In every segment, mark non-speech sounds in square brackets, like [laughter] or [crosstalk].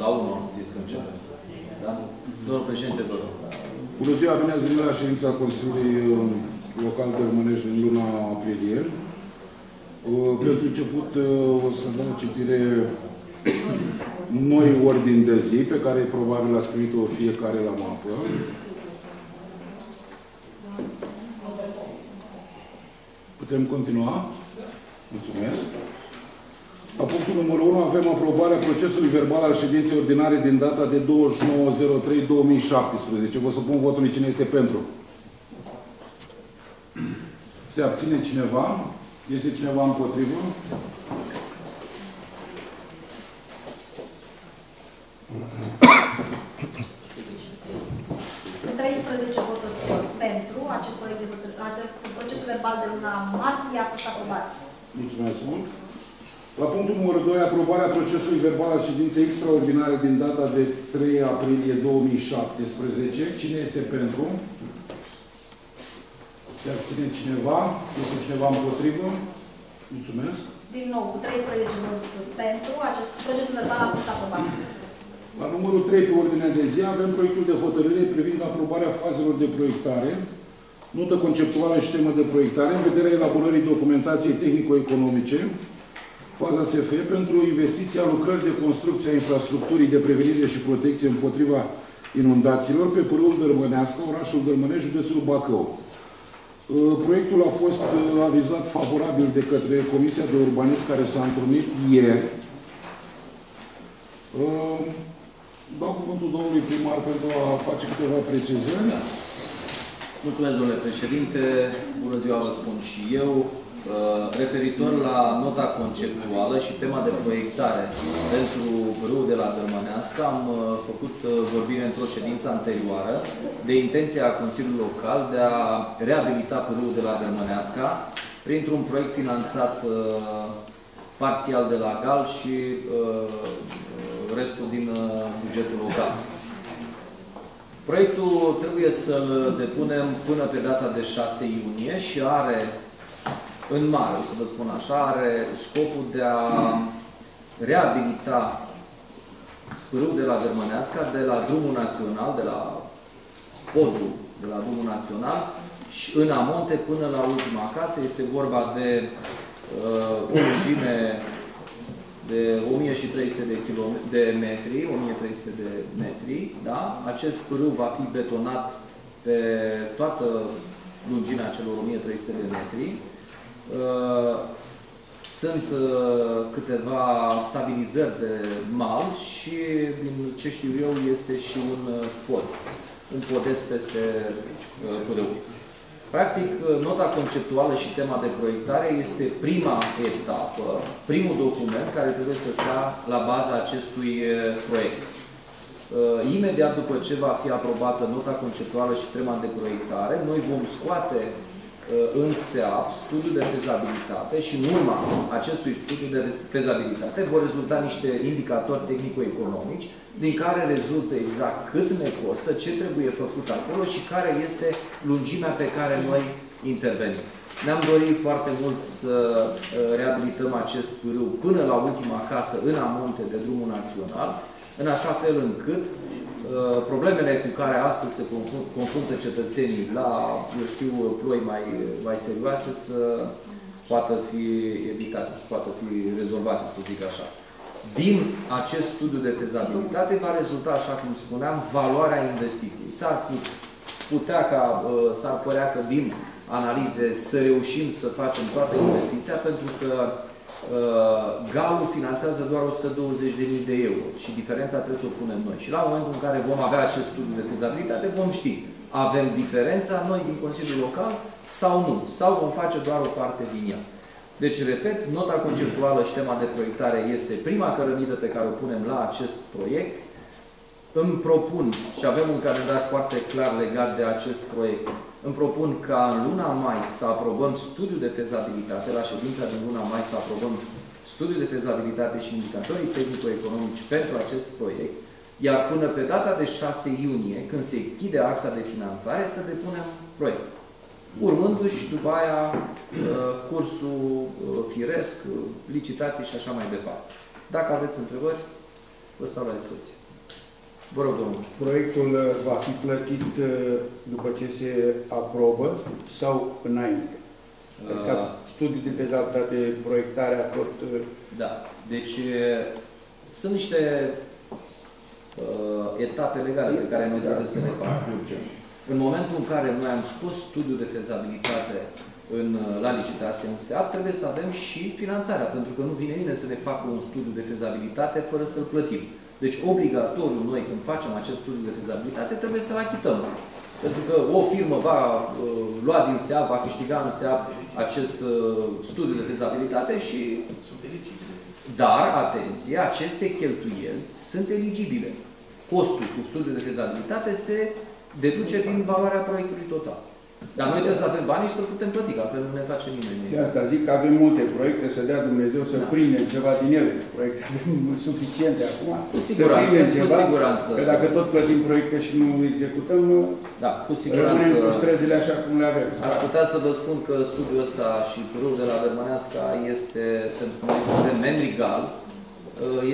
La 1 am zis că începem. Da? Domnul președinte, vă rog. Bună ziua, bine ați venit la ședința Consiliului uh, Local de Rămânești din luna aprilie. Uh, Pentru început uh, o să dau citire noi ordini de zi, pe care probabil ați primit-o fiecare la mapă. Putem continua? Mulțumesc. La punctul numărul 1 avem aprobarea procesului verbal al ședinței ordinare din data de 29.03.2017. Vă supun votului cine este pentru. Se abține cineva? Este cineva împotrivă? Cu 13 voturi pentru acest proiect de hotăr- acest proces verbal de luna martie a fost aprobat. Mulțumesc mult. La punctul numărul 2, aprobarea procesului verbal al ședinței extraordinare din data de 3 aprilie 2017. Cine este pentru? Se abține cineva? Este cineva împotrivă? Mulțumesc. Din nou, cu 13 voturi pentru acest proces verbal a fost aprobat. La numărul 3 pe ordinea de zi avem proiectul de hotărâre privind aprobarea fazelor de proiectare, notă conceptuală și temă de proiectare, în vederea elaborării documentației tehnico-economice, faza SF, pentru investiția lucrări de construcție a infrastructurii de prevenire și protecție împotriva inundațiilor pe pârâul Dărmânească, orașul Dărmânești, județul Bacău. Uh, Proiectul a fost uh, avizat favorabil de către Comisia de Urbanism care s-a întrunit ieri. Uh, Dau cuvântul domnului primar pentru a face câteva precizări. Mulțumesc, domnule președinte. Bună ziua, vă spun și eu. Uh, Referitor la nota conceptuală și tema de proiectare pentru râul de la Dărmănească, am uh, făcut uh, vorbire într-o ședință anterioară de intenția Consiliului Local de a reabilita râul de la Dărmănească printr-un proiect finanțat uh, parțial de la GAL și uh, restul din uh, bugetul local. Proiectul trebuie să-l depunem până pe data de 6 iunie și are, în mare, o să vă spun așa, are scopul de a reabilita râul de la Germăneasca, de la drumul național, de la podul de la drumul național și în amonte până la ultima casă. Este vorba de uh, o lungime de 1300 de, kilom- de metri, 1300 de metri, da? Acest râu va fi betonat pe toată lungimea celor 1300 de metri. Uh, Sunt uh, câteva stabilizări de mal și, din ce știu eu, este și un uh, pod, un podeț peste uh, râu. Practic, nota conceptuală și tema de proiectare este prima etapă, primul document care trebuie să stea la baza acestui eh, proiect. Uh, Imediat după ce va fi aprobată nota conceptuală și tema de proiectare, noi vom scoate uh, în SEAP studiul de fezabilitate și în urma acestui studiu de fezabilitate vor rezulta niște indicatori tehnico-economici din care rezultă exact cât ne costă, ce trebuie făcut acolo și care este lungimea pe care noi intervenim. Ne-am dorit foarte mult să uh, reabilităm acest râu până la ultima casă în amonte de drumul național, în așa fel încât uh, problemele cu care astăzi se confruntă cetățenii la, eu știu, ploi mai, mai serioase să poată fi evitate, să poată fi rezolvate, să zic așa. Din acest studiu de fezabilitate va rezulta, așa cum spuneam, valoarea investiției. S-ar putea ca, uh, s-ar părea că din analize să reușim să facem toată investiția, pentru că uh, GAL-ul finanțează doar 120.000 de euro și diferența trebuie să o punem noi. Și la momentul în care vom avea acest studiu de fezabilitate, vom ști, avem diferența noi din Consiliul Local sau nu, sau vom face doar o parte din ea. Deci, repet, nota conceptuală și tema de proiectare este prima cărămidă pe care o punem la acest proiect. Îmi propun, și avem un calendar foarte clar legat de acest proiect, îmi propun ca în luna mai să aprobăm studiul de fezabilitate, la ședința din luna mai să aprobăm studiul de fezabilitate și indicatorii tehnico-economici pentru acest proiect, iar până pe data de 6 iunie, când se închide axa de finanțare, să depunem proiect. Urmându-și după aia uh, cursul uh, firesc, licitații și așa mai departe. Dacă aveți întrebări, vă stau la dispoziție. Vă rog, domnul. Proiectul uh, va fi plătit uh, după ce se aprobă sau înainte? Adică Uh, studiul de fezabilitate, proiectarea, tot... uh, Da, deci e, sunt niște uh, etape legale pe care noi trebuie să le parcurgem. În momentul în care noi am scos studiul de fezabilitate în, uh, la licitație în SEAP, trebuie să avem și finanțarea, pentru că nu vine nimeni să ne facă un studiu de fezabilitate fără să-l plătim. Deci, obligatoriu, noi când facem acest studiu de fezabilitate, trebuie să-l achităm. Pentru că o firmă va uh, lua din SEAP, va câștiga în SEAP acest uh, studiu de fezabilitate și dar, atenție, aceste cheltuieli sunt eligibile. Costul cu studiul de fezabilitate se deduce din valoarea proiectului total. Dar noi trebuie să avem banii și să putem plăti, că altfel nu ne face nimeni. De asta zic că avem multe proiecte, să dea Dumnezeu să Da. prindem ceva din ele. Proiecte avem [laughs] suficiente acum. Cu să siguranță, prindem cu ceva, siguranță. Că dacă tot plătim proiecte și nu executăm, Da, cu rămânem cu siguranță. străzile așa cum le avem. Aș putea să vă spun că studiul ăsta și pârâul de la Vermăneasca este, pentru că noi suntem membri GAL,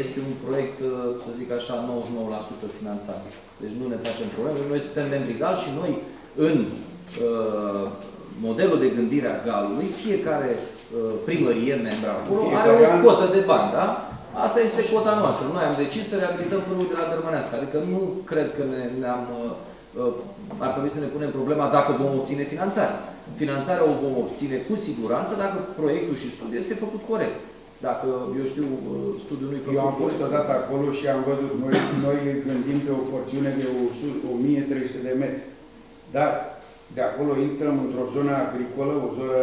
este un proiect, să zic așa, 99% finanțabil. Deci nu ne facem probleme. Noi suntem membri GAL și noi, în uh, modelul de gândire a GAL-ului, fiecare uh, primărie membru acolo are Fiecare o an- cotă de bani, da? Asta este cota noastră. Noi am decis să reabilităm pârâul de la Dărmănească. Adică nu cred că ne, ne-am... uh, uh, ar trebui să ne punem problema dacă vom obține finanțare. Finanțarea o vom obține cu siguranță dacă proiectul și studiul este făcut corect. Dacă, eu știu, uh, studiul nu-i făcut Eu am fost corect. odată acolo și am văzut, noi, noi gândim pe o porțiune de 100 1300 de metri. Dar de acolo intrăm într-o zonă agricolă, o zonă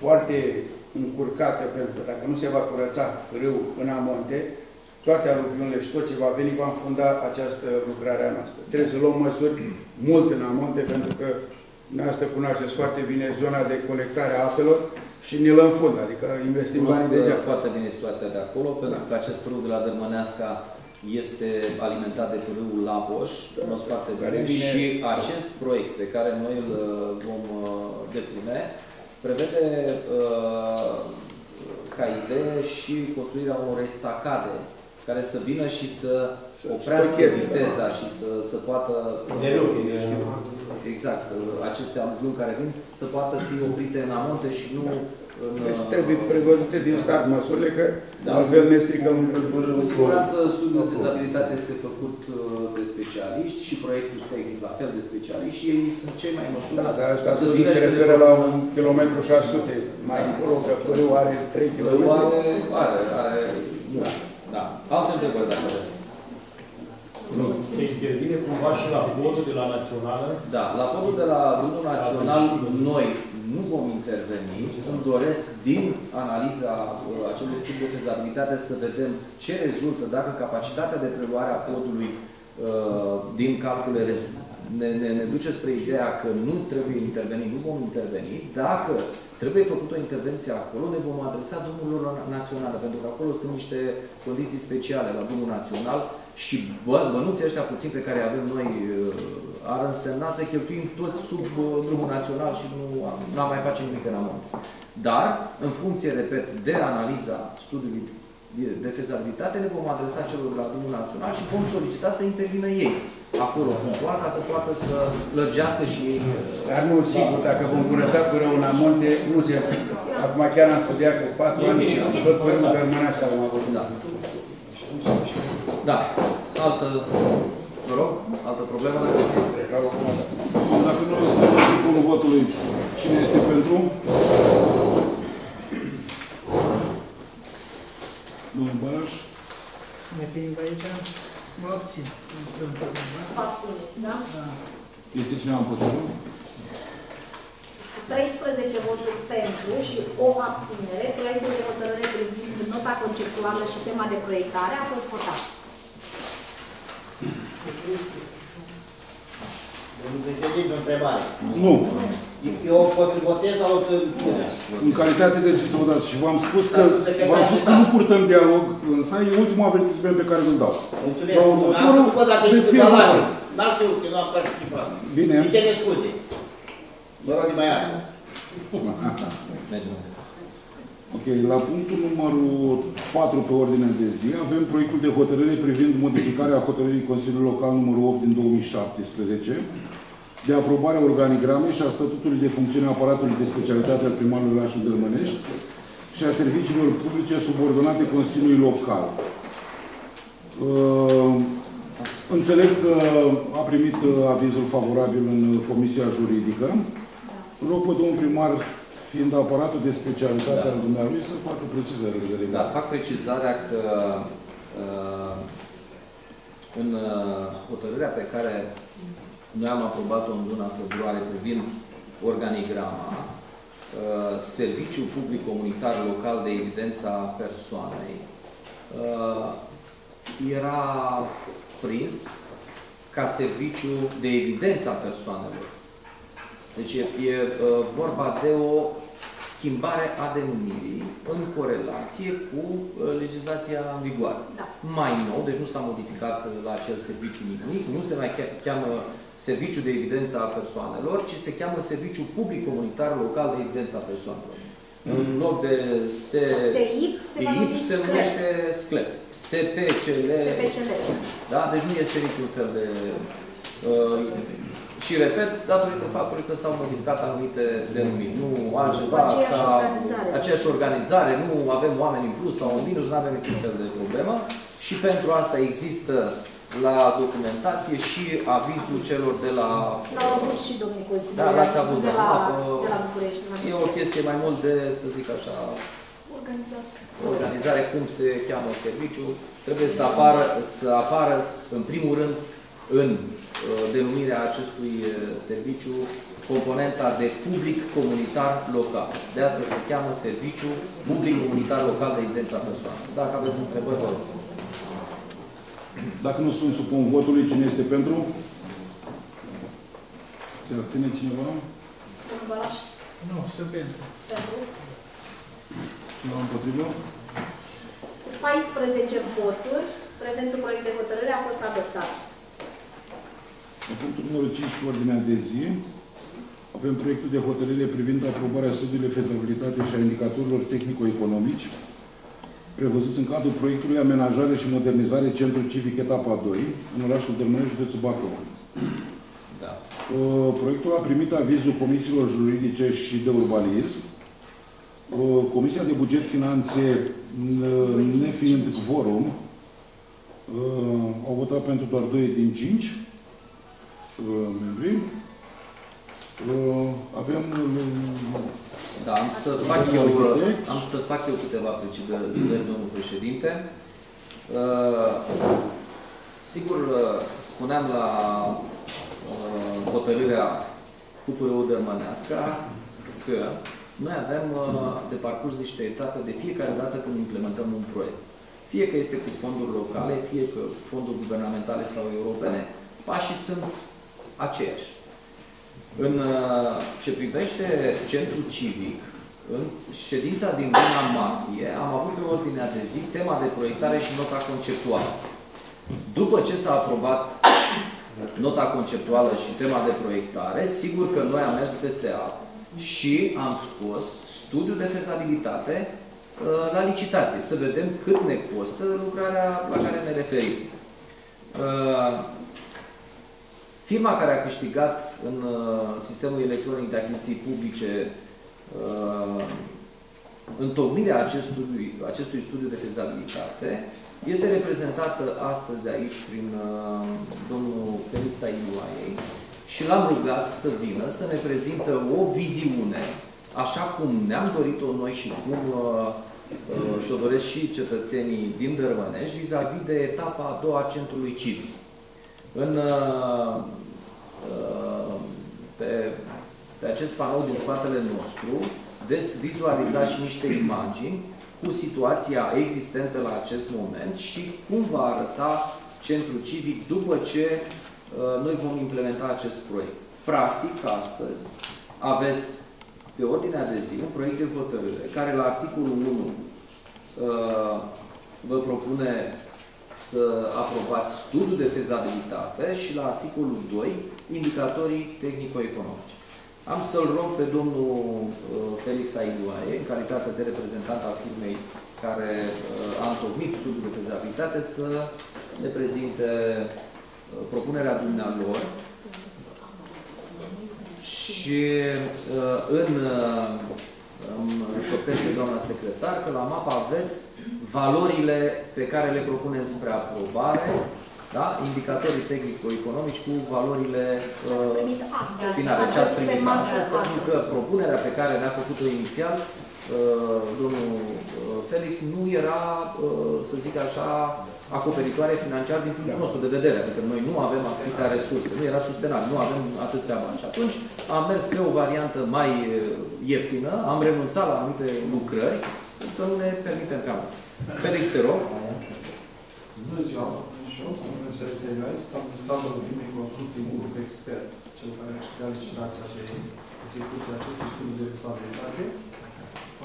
foarte încurcată, pentru că dacă nu se va curăța râul în amonte, toate aluviunile și tot ce va veni va înfunda această lucrare a noastră. Trebuie să luăm măsuri mult în amonte, pentru că dumneavoastră cunoașteți foarte bine zona de colectare a apelor și ne lăm fund, adică investim Cunosc bani degeaba. foarte bine situația de acolo, pentru că acest râu de la Dărmăneasca este alimentat de râul Lapoș, cunosc foarte Care bine, vine- și acest proiect pe care noi îl uh, vom uh, depune prevede uh, ca idee și construirea unor estacade care să vină și să oprească stocheze, viteza și să, să poată, De lucru, eu știu, exact, uh, aceste aluviuni care vin, să poată fi oprite în amonte și nu în, Deci uh, trebuie prevăzute din stat măsurile, că Da. altfel ne stricăm în Cu siguranță studiul de fezabilitate este făcut uh, de specialiști și proiectul tehnic la fel de specialiști și ei sunt cei mai Da, măsurați dar asta să vină se și să referă ne la propună. un kilometru 600, mai Da. încolo, că pârâul are 3 Râul km. are, are, are, nu, da. Alte întrebări dacă aveți. Nu. Se intervine cumva și la podul de la Națională? Da, la podul de la Drumul Național, noi nu vom interveni. Îmi doresc din analiza uh, acelui studiu de fezabilitate să vedem ce rezultă, dacă capacitatea de preluare a podului uh, din calcule rez- ne, ne, ne duce spre ideea că nu trebuie interveni, nu vom interveni. Dacă trebuie făcută o intervenție acolo, ne vom adresa drumurilor naționale, pentru că acolo sunt niște condiții speciale la drumul național și bă, bănuții ăștia puțin pe care avem noi uh, ar însemna să cheltuim toți sub uh, drumul național și nu am- n-am mai face nimic în amont. Dar, în funcție, repet, de analiza studiului de- de fezabilitate, ne vom adresa celor de la drumul național și vom solicita să intervină ei acolo punctual ca să poată să lărgească și ei uh, Dar nu, sigur, dacă vom curăța pârâul în amonte, nu se... Acum chiar am studiat că 4 ani, tot pârâul germanească am avut. Da. Da. Altă, vă rog, altă problemă? Vreau acum, da. Dacă nu este supun votului, cine este pentru? Domnul Baraș? Ne fiind aici, mă abțin. Nu sunt problema. Vă abțineți, da? Da. Este cineva împotrivă? 13 voturi pentru și o abținere, proiectul de hotărâre privind nota conceptuală și tema de proiectare a fost votat. Domnul președinte, o întrebare. Nu. Eu pot să votez sau să În calitate de ce să vă dați? Și v-am spus că, v-am spus că nu purtăm dialog, însă e ultimul avertisment pe care îl dau. Mulțumesc. La N-am următorul, făcut la veți fi tehnicul acolo. N-am știut că nu am participat. Bine. Îmi cere scuze. Vă rog de mai iartă. Mergem. Ok, la punctul numărul 4 pe ordinea de zi avem proiectul de hotărâre privind modificarea hotărârii Consiliului Local numărul 8 din 2017 de aprobarea organigramei și a statutului de funcțiune a aparatului de specialitate al primarului orașului Dărmănești și a serviciilor publice subordonate Consiliului Local. Uh, Înțeleg că a primit uh, avizul favorabil în Comisia Juridică. Rog pe domnul primar, fiind aparatul de specialitate Da. al dumnealui, să facă precizările de Da, legat. fac precizarea că uh, în uh, hotărârea pe care noi am aprobat-o în luna februarie privind organigrama, uh, Serviciul Public Comunitar Local de Evidență a Persoanei uh, era prins ca serviciu de evidență a persoanelor. Deci e, e uh, vorba de o schimbare a denumirii în corelație cu uh, legislația în vigoare. Da. Mai nou, deci nu s-a modificat uh, la acel serviciu nimic, nu se mai che- cheamă Serviciu de Evidență a Persoanelor, ci se cheamă Serviciu Public Comunitar Local de Evidență a Persoanelor. În loc de se, SEIP se va PIP numi se SCLEP. numește SCLEP. SPCL. SPCL. Da? Deci nu este niciun fel de... Uh, și repet, datorită faptului că s-au modificat anumite denumiri. Nu altceva Aceeași ca organizare. aceeași organizare, nu avem oameni în plus sau în minus, nu avem niciun fel de problemă. Și pentru asta există la documentație și avizul celor de la... L-au avut și domnul consilier. Da, l-ați avut, de da. la, Uh, de la București. E o chestie mai mult de, să zic așa, organizat. organizare, cum se cheamă serviciul, trebuie să apară, să apară în primul rând, în uh, denumirea acestui uh, serviciu, componenta de public comunitar local. De asta se cheamă Serviciu Public Comunitar Local de Evidență a Persoanelor. Dacă aveți întrebări, vă rog. Dacă nu sunt supun votului, cine este pentru? Se abține cineva? Domnul Balaș, Nu, sunt pentru. pentru. Cineva împotrivă? Cu 14 voturi, prezentul proiect de hotărâre a fost adoptat. La punctul numărul 5 pe ordinea de zi, avem proiectul de hotărâre privind aprobarea studiului de fezabilitate și a indicatorilor tehnico-economici prevăzuți în cadrul proiectului Amenajare și Modernizare Centru Civic Etapa 2 în orașul Dărmănești, județul Bacău. Da. Uh, Proiectul a primit avizul comisiilor juridice și de urbanism. Uh, Comisia de Buget Finanțe, n- nefiind quorum, uh, au votat pentru doar 2 din 5 uh, membri. Uh, Avem uh, Da, am să fac Domnul eu, arhitect. am să fac eu câteva precizări, domnul președinte. Uh, Sigur, uh, spuneam la uh, hotărârea QPRU Dărmănească că noi avem uh, de parcurs niște etape de fiecare dată când implementăm un proiect. Fie că este cu fonduri locale, fie că fonduri guvernamentale sau europene, pașii sunt aceiași. În uh, ce privește centrul civic, în ședința din luna martie am avut pe ordinea de zi tema de proiectare și nota conceptuală. După ce s-a aprobat nota conceptuală și tema de proiectare, sigur că noi am mers pe SEA și am scos studiul de fezabilitate uh, la licitație, să vedem cât ne costă lucrarea la care ne referim. Uh, Firma care a câștigat în uh, sistemul electronic de achiziții publice uh, întocmirea acestui, acestui studiu de fezabilitate este reprezentată astăzi aici prin uh, domnul Felix Aiuaei și l-am rugat să vină să ne prezintă o viziune, așa cum ne-am dorit-o noi și cum uh, uh, și-o doresc și cetățenii din Dărmănești, vis-a-vis de etapa a doua a centrului civic. În, uh, uh, pe, pe acest panou din spatele nostru veți vizualiza și niște imagini cu situația existentă la acest moment și cum va arăta centrul civic după ce uh, noi vom implementa acest proiect. Practic, astăzi aveți pe ordinea de zi un proiect de hotărâre care la articolul 1 uh, vă propune să aprobați studiul de fezabilitate și la articolul 2 indicatorii tehnico-economici. Am să-l rog pe domnul uh, Felix Aiduae, în calitate de reprezentant al firmei care uh, a întocmit studiul de fezabilitate, să ne prezinte uh, propunerea dumnealor și uh, în uh, îmi șoptește doamna secretar că la mapă aveți valorile pe care le propunem spre aprobare, da? indicatorii tehnico-economici cu valorile uh, primit astăzi. finale. Ce ați primit Pe masă astăzi, pentru că propunerea pe care ne-a făcut-o inițial uh, domnul uh, Felix nu era, uh, să zic așa, acoperitoare financiar din punctul nostru de vedere. Adică noi nu avem atâtea resurse, nu era sustenabil, nu avem atâția bani. Și atunci am mers pe o variantă mai uh, ieftină, am renunțat la anumite lucrări, pentru că nu ne permitem cam. Felix, te rog. Bună ziua, și eu, mă numesc Felix Elias, administratorul firmei Consulting Group Expert, cel care a câștigat licitația de execuție a acestui studiu de rezabilitate.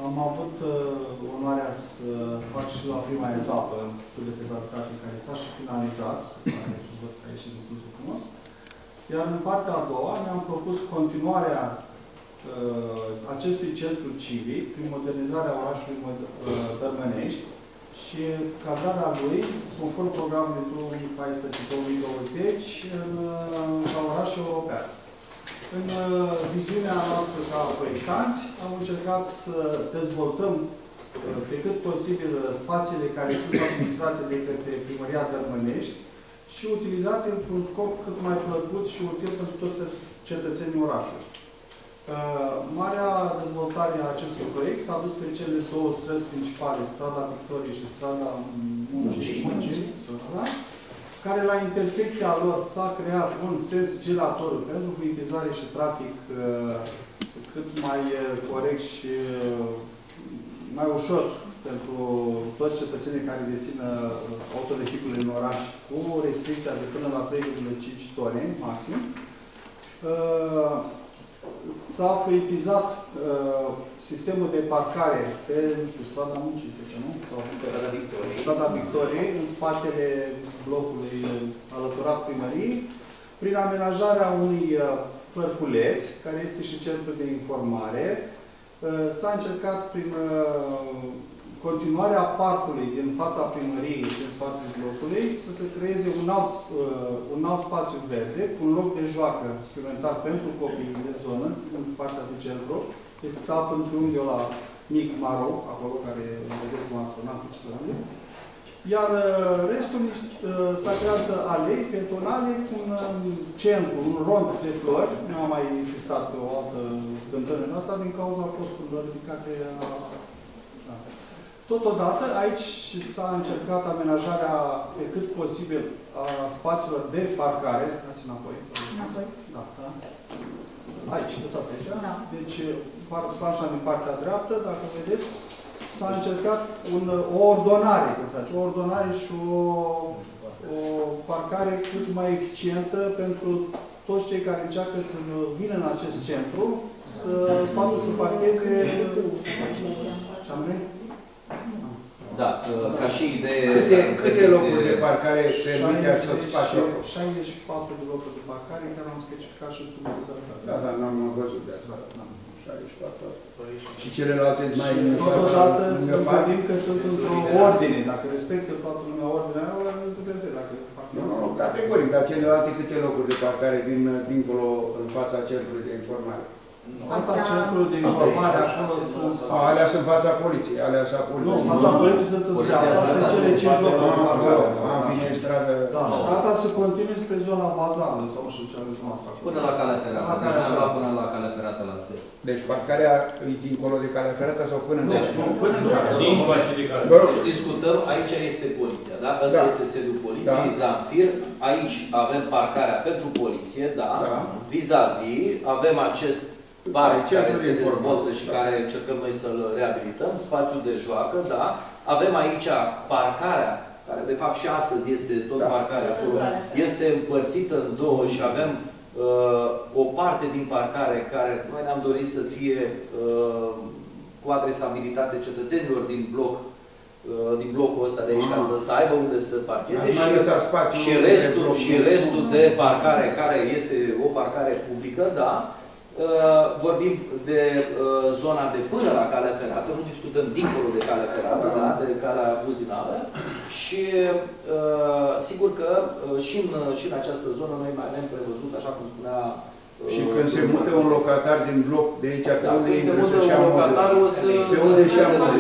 Am avut uh, onoarea să fac și la prima etapă studiul de rezabilitate care s-a și finalizat, care văd că a ieșit destul de frumos. Iar în partea a doua ne-am propus continuarea uh, acestui centru civic prin modernizarea orașului uh, Tărmănești și cadrarea lui, conform programului 2014-2020, în, ca oraș european. În uh, viziunea noastră ca proiectanți, am încercat să dezvoltăm uh, pe cât posibil spațiile care sunt administrate de către Primăria Dărmănești și utilizate într-un scop cât mai plăcut și util pentru toți cetățenii orașului. Uh, Marea dezvoltare a acestui proiect s-a dus pe cele două străzi principale, strada Victoriei și strada Muncii, Muncii, da? care la intersecția lor s-a creat un sens giratoriu pentru fluidizare și trafic uh, cât mai uh, corect și uh, mai ușor pentru toți cetățenii care dețin uh, autovehicule în oraș cu restricția de până la 3,5 tone maxim. Uh, S-a fluidizat uh, sistemul de parcare pe nu știu, strada Muncii, ce nu? Sau Strada Victoriei. strada Victoriei, în spatele blocului uh, alăturat primăriei, prin amenajarea unui uh, părculeț, care este și centru de informare. Uh, S-a încercat prin uh, continuarea parcului din fața primăriei, din spatele blocului, să se creeze un alt, uh, un alt spațiu verde, cu un loc de joacă suplimentar pentru copiii de zonă, în partea de centru. Deci se află între unghiul la mic maro, acolo, care vedeți cum a sunat pe celălalt. Iar uh, restul uh, s-a creat alei petonale cu un um, centru, un rond de flori. Nu am mai insistat pe o altă cântare în asta din cauza costurilor ridicate a da. Totodată, aici s-a încercat amenajarea pe cât posibil a spațiilor de parcare. Dați înapoi. Înapoi. Da, da. Aici, lăsați aici. Da. Deci, par- planșa din partea dreaptă, dacă vedeți, s-a încercat un, o ordonare, cum se zice, o ordonare și o, o parcare cât mai eficientă pentru toți cei care încearcă să vină în acest centru, să poată să parcheze ce am venit? Da, ca și idee... Câte, câte vedeți, locuri de parcare permite acel spațiu? 64 de locuri de parcare, care am specificat și sub Da, dar n-am văzut de asta. Da. 64. Și celelalte mai în Totodată fața, să lângă ne parc? gândim că sunt într-o ordine. Dacă respectă toată lumea ordinea, nu vedem dacă fac Nu, nu, categoric, dar celelalte câte locuri de parcare vin uh, dincolo în fața centrului de informare? Fața centrului de informare, acolo sunt... A, alea sunt fața poliției, alea sunt Nu, poliției. fața poliției sunt în Poliția dreapta, sunt sunt cele în 5 locuri de Am, parcare. am, vine în stradă. Da, strada se continuă spre zona bazală, sau nu știu ce aveți noastră acolo. Până la calea ferată. La Deci calea ne-am luat ferată. până la calea ferată la T. Deci parcarea e dincolo de calea ferată sau până în Nu, deci? nu, până în dreapta. Din face de care. Vă rog. Deci discutăm, aici este poliția, da? Asta Da. este sediul poliției, Da. Zamfir. Aici avem parcarea pentru poliție, da? Da. Vis-a-vis, avem acest parc Aici care nu se e vorba. dezvoltă și Da. care încercăm noi să-l reabilităm, spațiul de joacă, da? Avem aici parcarea, care de fapt și astăzi este tot Da. parcarea acolo, este împărțită în două și avem uh, o parte din parcare care noi ne-am dorit să fie uh, cu adresabilitate cetățenilor din bloc uh, din blocul ăsta de aici, ca să, să aibă unde să parcheze Ați mai și, lăsat spațiu și între restul, bloc și restul de parcare, care este o parcare publică, da, Uh, vorbim de uh, zona de până la calea ferată, nu discutăm dincolo de calea ferată, da, de calea buzinală. Și uh, sigur că uh, și, în, și în această zonă noi mai avem prevăzut, așa cum spunea uh, Și când se mută un locatar din bloc de aici, pe da, unde când se intră mută să-și ia un modul? locatar, o să... Pe unde și-ia să- modul?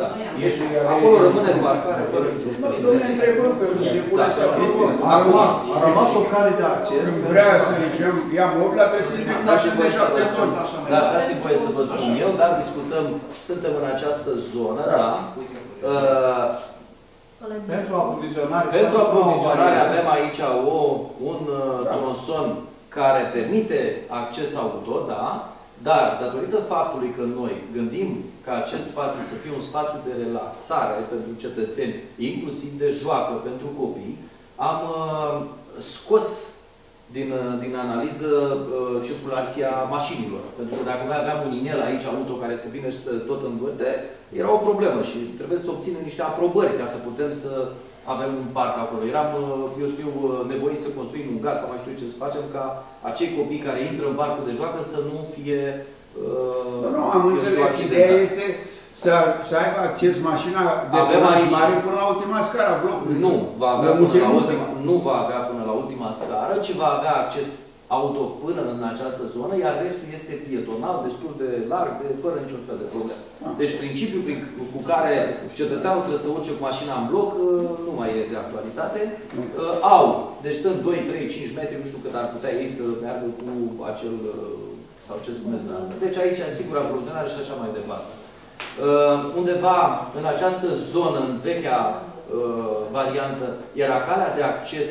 Da. Este iar- Acolo rămâne parcare fără niciun Nu, Domnule, întrebăm că depune Da. să aprobăm. A rămas, a rămas o cale de acces. Când pentru vrea ca- să își ia- ia modul, trebuie să intre Dați voie să vă 87 spun, toni. da, dați voie să vă spun eu, dar discutăm, suntem în această zonă, da, Uh, Pentru aprovizionare. Pentru și așa, aprovizionare o variantă. avem aici o, un uh, Da. tronson care permite acces auto, da? Dar, datorită faptului că noi gândim ca acest spațiu să fie un spațiu de relaxare pentru cetățeni, inclusiv de joacă pentru copii, am uh, scos din, uh, din analiză uh, circulația mașinilor. Pentru că dacă noi aveam un inel aici auto care să vină și să tot învârte, era o problemă și trebuie să obținem niște aprobări ca să putem să avem un parc acolo. Eram, uh, eu știu, uh, nevoiți să construim un gar sau mai știu ce să facem ca acei copii care intră în parcul de joacă să nu fie uh, Nu, nu, am eu știu, înțeles. accidentați. Ideea este să, să aibă acces mașina de Avem tonaj aici- mare până la ultima scară a blocului. Nu va avea Nu se până la mută. ultima, nu va avea până la ultima scară, ci va avea acces auto până în această zonă, iar restul este pietonal, destul de larg, de, fără niciun fel de problemă. Ah. Deci principiul prin, cu care cetățeanul trebuie să urce cu mașina în bloc uh, nu mai e de actualitate. Nu. Uh, Au, deci sunt 2, 3, 5 metri, nu știu cât ar putea ei să meargă cu acel, uh, sau ce spuneți dumneavoastră. Deci aici asigur aprovizionare și așa mai departe. Uh, undeva în această zonă, în vechea uh, variantă, era calea de acces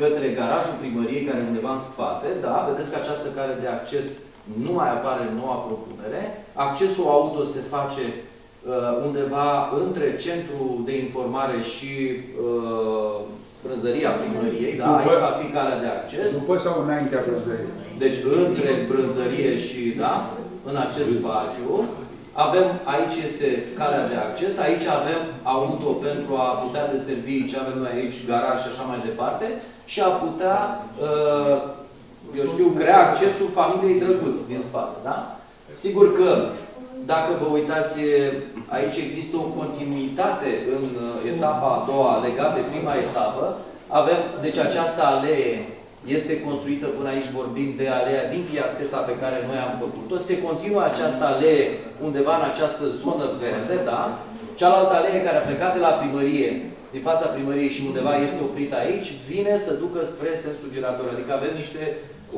către garajul primăriei, care e undeva în spate, da, vedeți că această cale de acces nu mai apare în noua propunere. Accesul auto se face uh, undeva între centrul de informare și uh, brânzăria primăriei, da, După- aici va fi calea de acces. După sau înaintea prânzării? Deci între brânzărie și, da, în acest spațiu, avem, aici este calea de acces, aici avem auto pentru a putea deservi ce avem noi aici, garaj și așa mai departe, și a putea, uh, eu știu, crea accesul familiei drăguți din spate, da? Sigur că, dacă vă uitați, aici există o continuitate în uh, etapa a doua legată de prima etapă. Avem, deci această alee este construită până aici, vorbim de aleea din piațeta pe care noi am făcut-o. Se continuă această alee undeva în această zonă verde, da? Cealaltă alee care a plecat de la primărie, din fața primăriei și undeva este oprită aici, vine să ducă spre sensul giratoriu. Adică avem niște,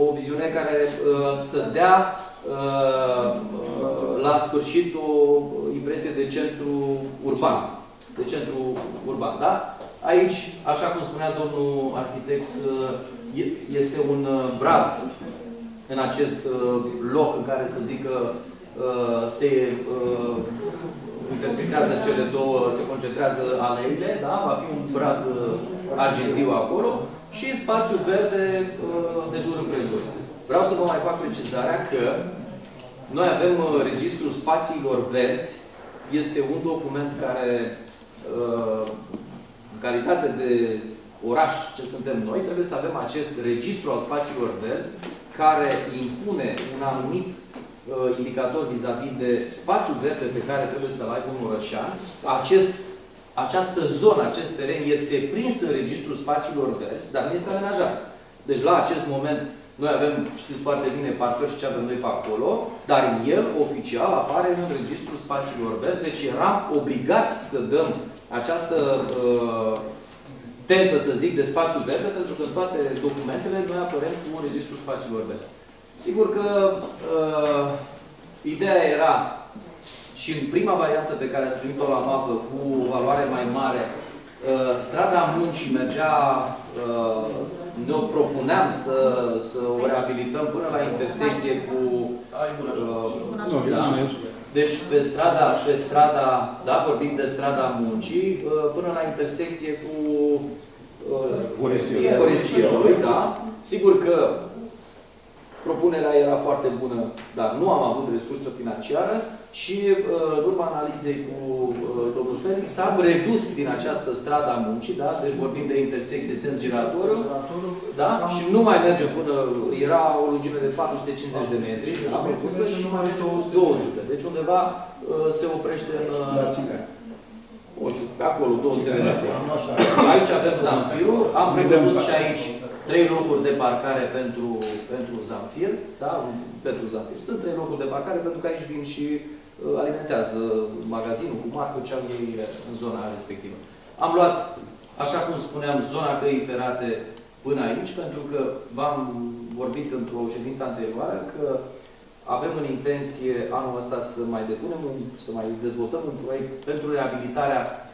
o viziune care uh, să dea uh, uh, la sfârșit o impresie de centru urban. De centru urban, da? Aici, așa cum spunea domnul arhitect, uh, e- este un uh, brad în acest uh, loc în care să zic că uh, se uh, intersectează cele două, se concentrează aleile, da? Va fi un brad uh, argintiu acolo și spațiu verde uh, de jur împrejur. Vreau să vă mai fac precizarea că noi avem uh, registrul spațiilor verzi, este un document care uh, în calitate de oraș ce suntem noi, trebuie să avem acest registru al spațiilor verzi care impune un anumit uh, indicator vis-a-vis de spațiul verde pe care trebuie să-l aibă un orășan. Acest, această zonă, acest teren este prins în registrul spațiilor verzi, dar nu este amenajat. Deci la acest moment noi avem, știți foarte bine, parcări și ce avem noi pe acolo, dar el oficial apare în registrul spațiilor verzi, deci eram obligați să dăm această uh, tentă, să zic, de spațiu verde, pentru că în toate documentele noi apărăm cu un registru spațiilor verzi. Sigur că uh, ideea era și în prima variantă pe care ați primit-o la mapă cu o valoare mai mare, uh, strada muncii mergea, uh, ne propuneam să, să o reabilităm până la intersecție cu uh, Nu, da. nu e. Deci pe strada, pe strada, da, vorbim de strada muncii, uh, până la intersecție cu uh, Forestierul. forestierului, da. Sigur că propunerea era foarte bună, dar nu am avut resursă financiară și uh, în urma analizei cu uh, domnul Felix am redus din această stradă a muncii, da? deci vorbim de intersecție sens giratoriu, da? și nu mai mergem până, era o lungime de 450 de metri, am propus și numai 200. 200. Deci undeva uh, se oprește în, La uh, ține. nu știu, pe acolo, 200 de metri. Am așa. Aici avem Zamfirul, am prevăzut și aici trei locuri de parcare pentru, pentru Zamfir, da? Pentru Zamfir. Sunt trei locuri de parcare pentru că aici vin și uh, alimentează magazinul cu marcă ce au ei în zona respectivă. Am luat, așa cum spuneam, zona căii ferate până aici, pentru că v-am vorbit într-o ședință anterioară că avem în intenție anul ăsta să mai depunem, un, să mai dezvoltăm un proiect pentru reabilitarea uh,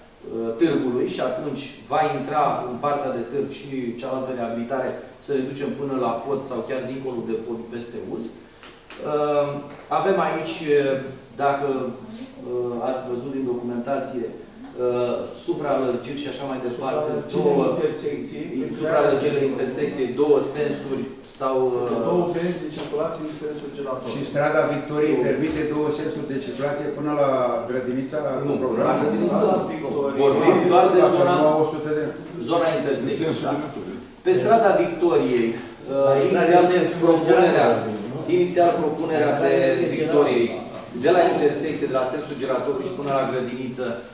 târgului și atunci va intra în partea de târg și cealaltă reabilitare să le ducem până la pod sau chiar dincolo de pod peste uz. Uh, Avem aici, uh, dacă uh, ați văzut din documentație, uh, supralărgiri și așa mai departe, două intersecții. supralărgire intersecției, două sensuri sau uh, Două benzi de circulație în sensul girator. Și strada Victoriei permite două sensuri de circulație până la grădinița nu, la programului. grădiniță, nu. Victoriei. vorbim doar de Dacă zona, nu au 100 de... zona În intersecției. sensul Da? giratoriu. Pe strada Victoriei, uh, inițial propunerea, inițial propunerea pe Victoriei, de la intersecție, de la sensul giratoriu și până la grădiniță, uh,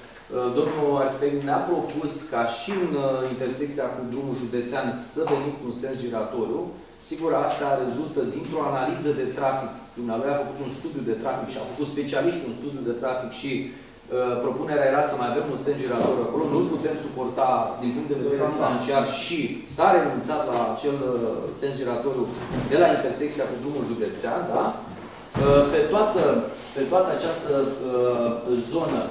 domnul arhitect ne-a propus ca și în uh, intersecția cu drumul județean să venim cu un sens giratoriu. Sigur, asta rezultă dintr-o analiză de trafic. Dumnealui a făcut un studiu de trafic și a făcut specialiști un studiu de trafic și uh, propunerea era să mai avem un sens giratoriu acolo. Nu-l putem suporta din punct de vedere financiar și s-a renunțat la acel uh, sens giratoriu de la intersecția cu drumul județean, da? Uh, Pe toată, pe toată această uh, zonă,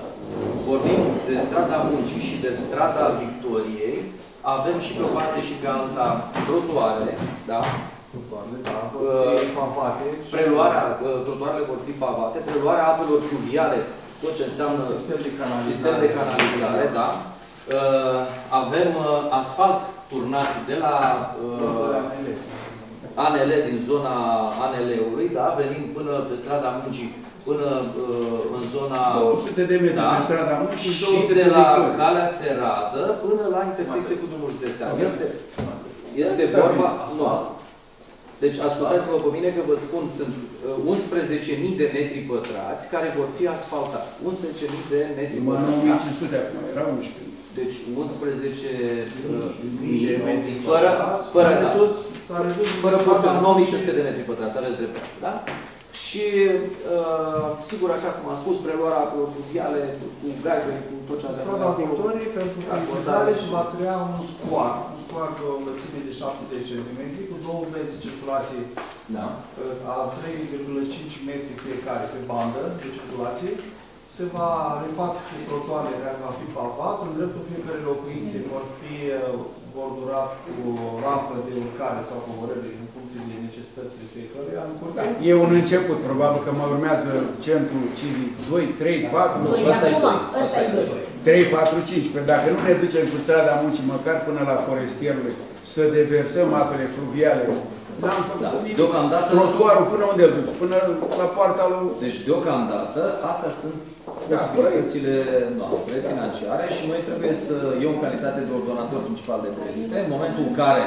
vorbim de strada Muncii și de strada Victoriei, avem și pe o parte și pe alta trotuare, da? Trotuarele, da, vor Uh, fi pavate. și Preluarea, uh, trotuarele vor fi pavate, preluarea apelor pluviale, tot ce înseamnă Sistem de canalizare. sistem de canalizare, da? Uh, Avem uh, asfalt turnat de la uh, ANL din zona ANL-ului, da? Venim până pe strada Muncii, până uh, în zona 200 de metri Da. pe strada Muncii și și 200 de de la Victorie. calea ferată până la intersecție cu drumul județean. Este, este Da, vorba... bine. Nu. Deci ascultați-vă pe mine că vă spun, sunt uh, 11.000 de metri pătrați care vor fi asfaltați. 11.000 de metri Numai pătrați. 9500 acum, era 11. Deci 11 Mii de metri fără, pătrați. fără, S-a da, redus, s-a redus fără strada porțiuni, Muncii. 9500 de metri pătrați, aveți dreptate, da? Și, uh, sigur, așa cum am spus, preluarea apelor pluviale, cu gaide, cu tot ce avem Strada acolo. Victoriei pentru privatizare și va crea un scoar, un scoar de o lățime de 70 cm cu două benzi de circulație Da. a 3,5 metri fiecare pe bandă de circulație. Se va reface trotuarele care va fi pavat. În dreptul fiecare locuințe vor fi uh, bordurat cu o rampă de urcare sau coborâre în funcție de necesitățile fiecăruia în curte. Da. E un început, probabil că mai urmează centrul civic 2, 3, 4, Nu, e Asta e acum, doi. ăsta e doi. 3, 4, 5. Pe dacă nu ne ducem cu strada muncii, măcar până la forestierului, să deversăm apele fluviale, n-am făcut Da. nimic. Deocamdată, Trotuarul până unde îl duci? Până la poarta lui... deci deocamdată, astea sunt Da, posibilitățile noastre financiare și noi trebuie să, eu în calitate de ordonator principal de credite, în momentul în care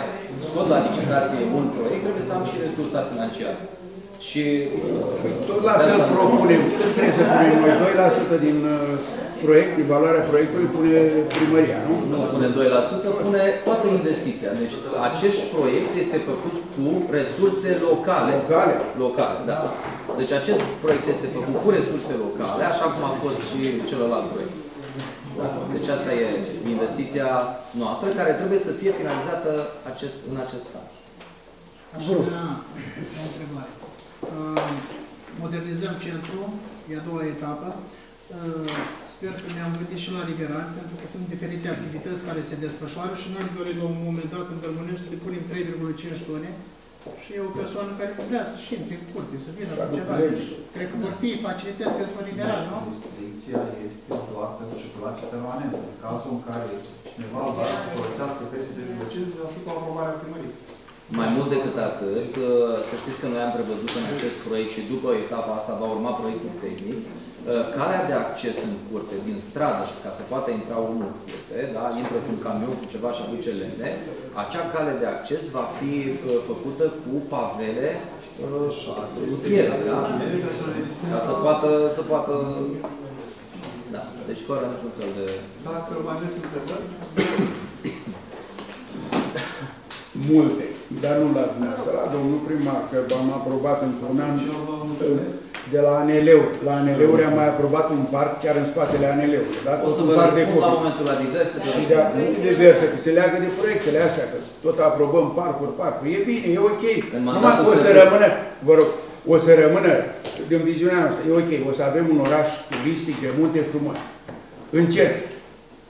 scot la licitație un proiect, trebuie să am și resursa financiară. Și uh, Tot la de fel asta- propunem, cât trebuie să punem noi 2% din uh, proiect, evaluarea proiectului pune primăria, nu? Nu pune 2%, pune toată investiția. Deci acest proiect este făcut cu resurse locale. Locale. Locale, da. Deci acest proiect este făcut cu resurse locale, așa cum a fost și celălalt proiect. Da. Deci asta e investiția noastră, care trebuie să fie finalizată acest, în acest an. Aș avea o întrebare. Uh, Modernizăm centrul, e a doua etapă. Uh, Sper că ne-am gândit și la liberali, pentru că sunt diferite activități care se desfășoară și n-am dorit la un moment dat în Dărmânești să le punem 3,5 tone și e o persoană care vrea să și intre în curte, să vină cu ceva. Deci, cred că vor fi facilități pentru liberali, nu? Restricția este doar pentru circulație permanentă. În cazul în care cineva vrea să folosească peste 3,5, va fi cu aprobarea primăriei. Mai mult decât atât, uh, să știți că noi am prevăzut în acest proiect și după etapa asta va urma proiectul tehnic, uh, calea de acces în curte, din stradă, ca să poată intra omul în curte, da? intră cu un camion cu ceva și aduce lemne, acea cale de acces va fi uh, făcută cu pavele rutiere, da? Ca să poată, să poată, da, deci fără niciun fel de... Dacă mai aveți întrebări, Multe, dar nu la dumneavoastră, la domnul primar, că v-am aprobat într-un an și eu vă mulțumesc. De la ANL-uri. La ANL-uri am mai aprobat un parc chiar în spatele ANL-uri. Da? O să Un vă parc de răspund la copii. momentul la diverse. vă Și de răspund. nu diverse, că se leagă de proiectele astea, că tot aprobăm parcuri, parcuri. E bine, e ok. În Numai mandatul că o să trecut. rămână, vă rog, o să rămână, din viziunea noastră, e ok, o să avem un oraș turistic de munte frumos. Încet.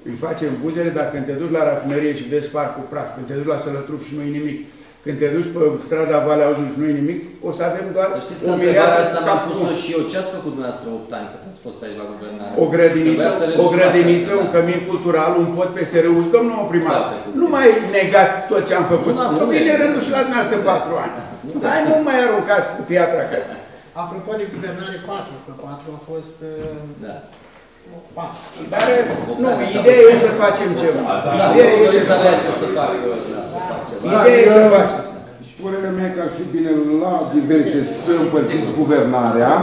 Îi facem buzele, dar când te duci la rafinărie și vezi parcul praf, când te duci la Sălătrup și nu-i nimic, când te duci pe strada Valea Auzului și nu-i nimic, o să avem doar Să știți că o întrebarea mireasă asta mi-am ca pus-o frumos. și eu. Ce ați făcut dumneavoastră 8 ani când ați fost aici la guvernare? O grădiniță, Trebuia să o rezolvați grădiniță, asta, un da. cămin cultural, un pod peste râu, domnul primar. Foarte puțin. Nu mai negați tot ce am făcut. Nu, n-am Nu vine negat. rândul și la dumneavoastră patru ani. Hai, nu mai aruncați cu piatra că... Apropo de guvernare 4, că 4 a fost Da. 4. Dar, nu, ideea e să facem ceva. Dar Ideea e să dorința mea este să fac, da, să fac ceva. Ideea e să faceți. Părerea mea că ar fi bine la diverse să împărțiți guvernarea.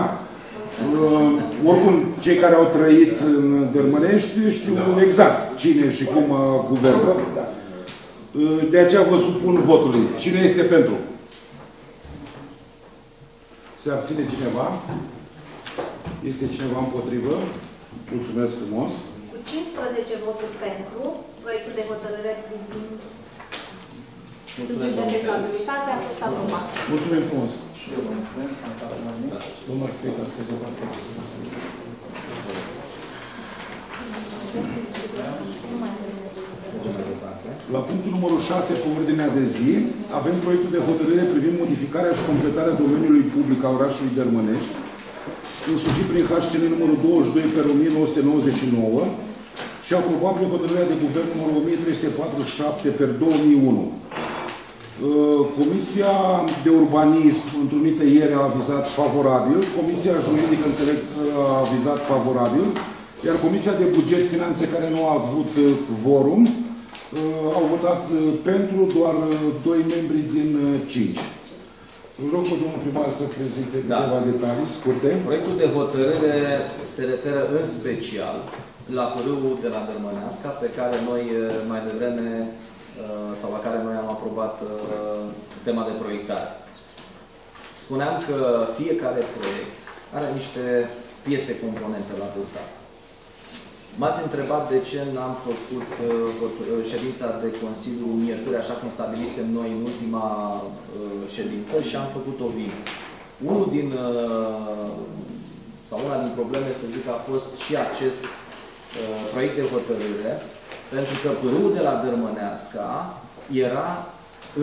Uh, oricum, cei care au trăit în Dărmănești știu exact cine și cum uh, guvernă. Uh, de aceea vă supun votului. Cine este pentru? Se abține cineva? Este cineva împotrivă? Mulțumesc frumos. Cu 15 voturi pentru, proiectul de hotărâre privind Mulțumesc, de domnule Felix. dezabilitate a fost aprobat. Mulțumim frumos. Și eu vă mulțumesc. am dat mai mult. Domnul arhitect, ați prezentat. Nu mai avem nevoie. Mergem mai departe. La punctul numărul 6 pe ordinea de zi, avem proiectul de hotărâre privind modificarea și completarea domeniului public al orașului Dărmănești, însușit prin HCN numărul 22 pe 1999 și aprobat prin hotărârea de guvern numărul 1347 pe 2001. Uh, Comisia de urbanism întrunită ieri a avizat favorabil, Comisia juridică înțeleg că a avizat favorabil, iar Comisia de buget finanțe care nu a avut uh, quorum uh, au votat uh, pentru doar uh, doi membri din uh, cinci. Îl rog pe domnul primar să prezinte Da. câteva detalii scurte. Proiectul de hotărâre se referă în special la pârâul de la Dărmăneasca, pe care noi eh, mai devreme, eh, sau la care noi am aprobat eh, tema de proiectare. Spuneam că fiecare proiect are niște piese componente la dosar. M-ați întrebat de ce n-am făcut uh, hot- uh, ședința de Consiliu miercuri, așa cum stabilisem noi în ultima uh, ședință și am făcut-o vineri. Unul din, uh, sau una din probleme, să zic, a fost și acest uh, proiect de hotărâre, pentru că pârâul de la Dărmăneasca era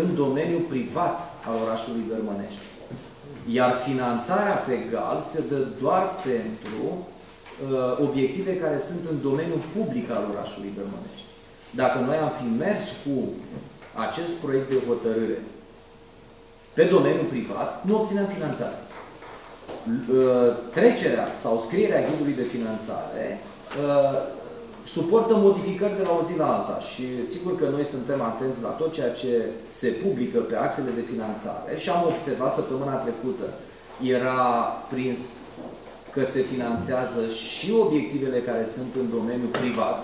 în domeniul privat al orașului Dărmănești. Iar finanțarea pe GAL se dă doar pentru uh, obiective care sunt în domeniul public al orașului Dărmănești. Dacă noi am fi mers cu acest proiect de hotărâre pe domeniul privat, nu obținem finanțare. Uh, Trecerea sau scrierea ghidului de finanțare uh, suportă modificări de la o zi la alta și sigur că noi suntem atenți la tot ceea ce se publică pe axele de finanțare și am observat săptămâna trecută era prins că se finanțează și obiectivele care sunt în domeniul privat,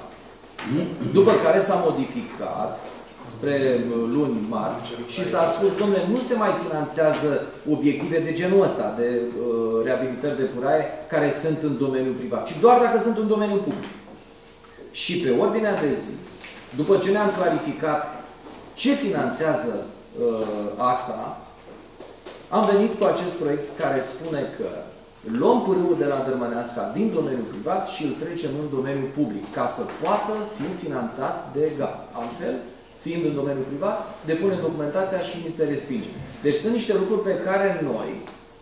după care s-a modificat spre uh, luni, marți, și s-a spus, domnule, nu se mai finanțează obiective de genul ăsta, de uh, reabilitări de puraie, care sunt în domeniul privat, ci doar dacă sunt în domeniul public. Și pe ordinea de zi, după ce ne-am clarificat ce finanțează uh, AXA, am venit cu acest proiect care spune că luăm pârâul de la Dărmăneasca din domeniul privat și îl trecem în domeniul public, ca să poată fi finanțat de egal. Altfel, fiind în domeniul privat, depunem documentația și ni se respinge. Deci sunt niște lucruri pe care noi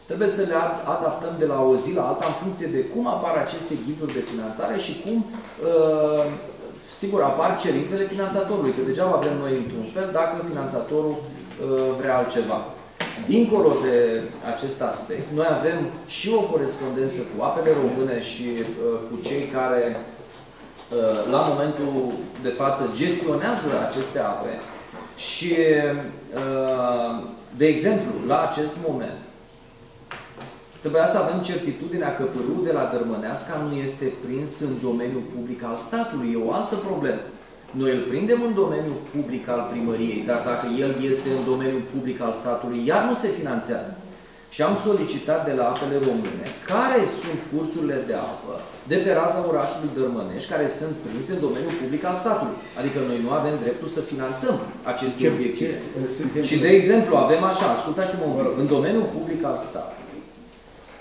trebuie să le ad- adaptăm de la o zi la alta în funcție de cum apar aceste ghiduri de finanțare și cum, uh, sigur, apar cerințele finanțatorului. Că degeaba vrem noi într-un fel dacă finanțatorul uh, vrea altceva. Dincolo de acest aspect, noi avem și o corespondență cu apele române și uh, cu cei care uh, la momentul de față gestionează aceste ape și, uh, de exemplu, la acest moment, Trebuia să avem certitudinea că pârâul de la Dărmăneasca nu este prins în domeniul public al statului. E o altă problemă. Noi îl prindem în domeniul public al primăriei, dar dacă el este în domeniul public al statului, iar nu se finanțează. Și am solicitat de la apele române care sunt cursurile de apă de pe raza orașului Dărmănești care sunt prinse în domeniul public al statului. Adică noi nu avem dreptul să finanțăm aceste obiective. Și de exemplu avem așa, ascultați-mă un pic, în domeniul public al statului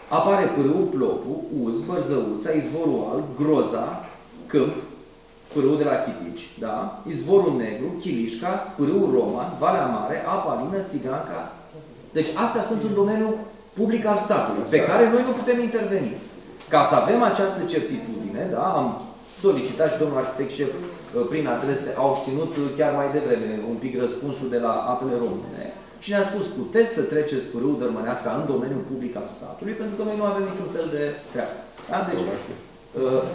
apare pârâul Plopu, Uz, Bărzăuța, Izvorul Alb, Groza, Câmp, pârâul de la Chitici, da? Izvorul Negru, Chilișca, pârâul Roman, Valea Mare, Apa Lină, Țiganca. Deci astea sunt în domeniul public al statului, pe care noi nu putem interveni. Ca să avem această certitudine, da, am solicitat și domnul arhitect șef uh, prin adrese, a obținut uh, chiar mai devreme un pic răspunsul de la apele române și ne-a spus, puteți să treceți pârâul dărmănească în domeniul public al statului, pentru că noi nu avem niciun fel de treabă. Da? Deci, uh,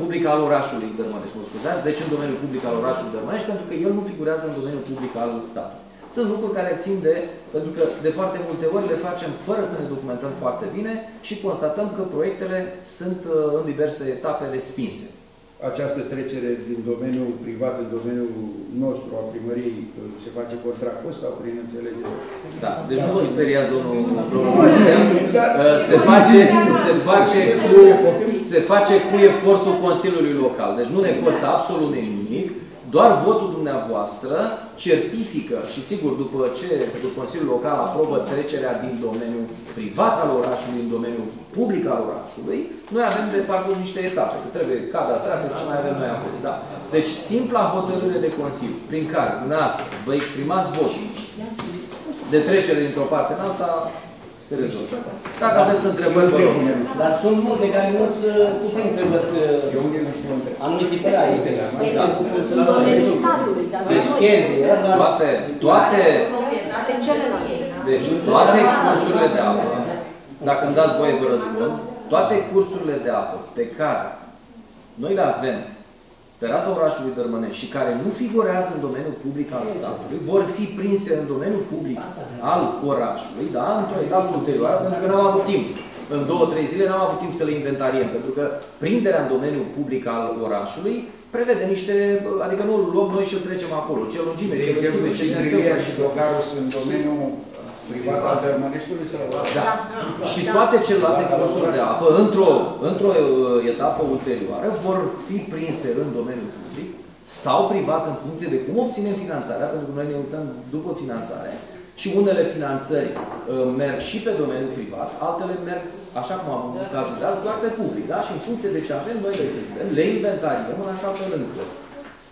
public al orașului Dărmănești, mă scuzați, deci în domeniul public al orașului Dărmănești, pentru că el nu figurează în domeniul public al statului. Sunt lucruri care țin de, pentru că de foarte multe ori le facem fără să ne documentăm foarte bine și constatăm că proiectele sunt uh, în diverse etape respinse această trecere din domeniul privat în domeniul nostru, a primăriei, se face contract sau prin înțelegere? Da, deci nu vă speriați, domnul se face, se, face cu, se face cu efortul Consiliului Local. Deci nu ne costă absolut nimic, doar votul dumneavoastră certifică și sigur după ce Consiliul Local aprobă trecerea din domeniul privat al orașului în domeniul public al orașului, noi avem de parcurs niște etape. Că trebuie cadastrate ce mai avem noi acolo. Da. Deci simpla hotărâre de Consiliu prin care dumneavoastră vă exprimați votul de trecere dintr-o parte în alta, se rezolvă. Dacă aveți întrebări, vă rog. Dar sunt multe care nu sunt cuprinse, văd anumite peraie. Da. Sunt domeniul statului, dar Deci, toate, toate, Pe celelalte. deci, toate cursurile de apă, dacă îmi dați voie vă răspund, toate cursurile de apă pe care noi le avem pe raza orașului Dărmănești și care nu figurează în domeniul public al statului, vor fi prinse în domeniul public al orașului, da, într-o etapă ulterioară, pentru că n-am avut timp. În două, trei zile n-am avut timp să le inventariem, pentru că prinderea în domeniul public al orașului prevede niște, adică nu luăm noi și îl trecem acolo, ce lungime, ce lățime, ce se întâmplă. și Dogarul sunt în domeniul privat al Dărmăneștiului sau? Da. Și toate celelalte cursuri de apă, într-o într, -o, etapă ulterioară, vor fi prinse în domeniul public sau privat în funcție de cum obținem finanțarea, pentru că noi ne uităm după finanțare. Și unele finanțări uh, merg și pe domeniul privat, altele merg, așa cum am avut cazul de azi, doar pe public. Da? Și în funcție de ce avem, noi le prindem, le inventariem în așa fel încât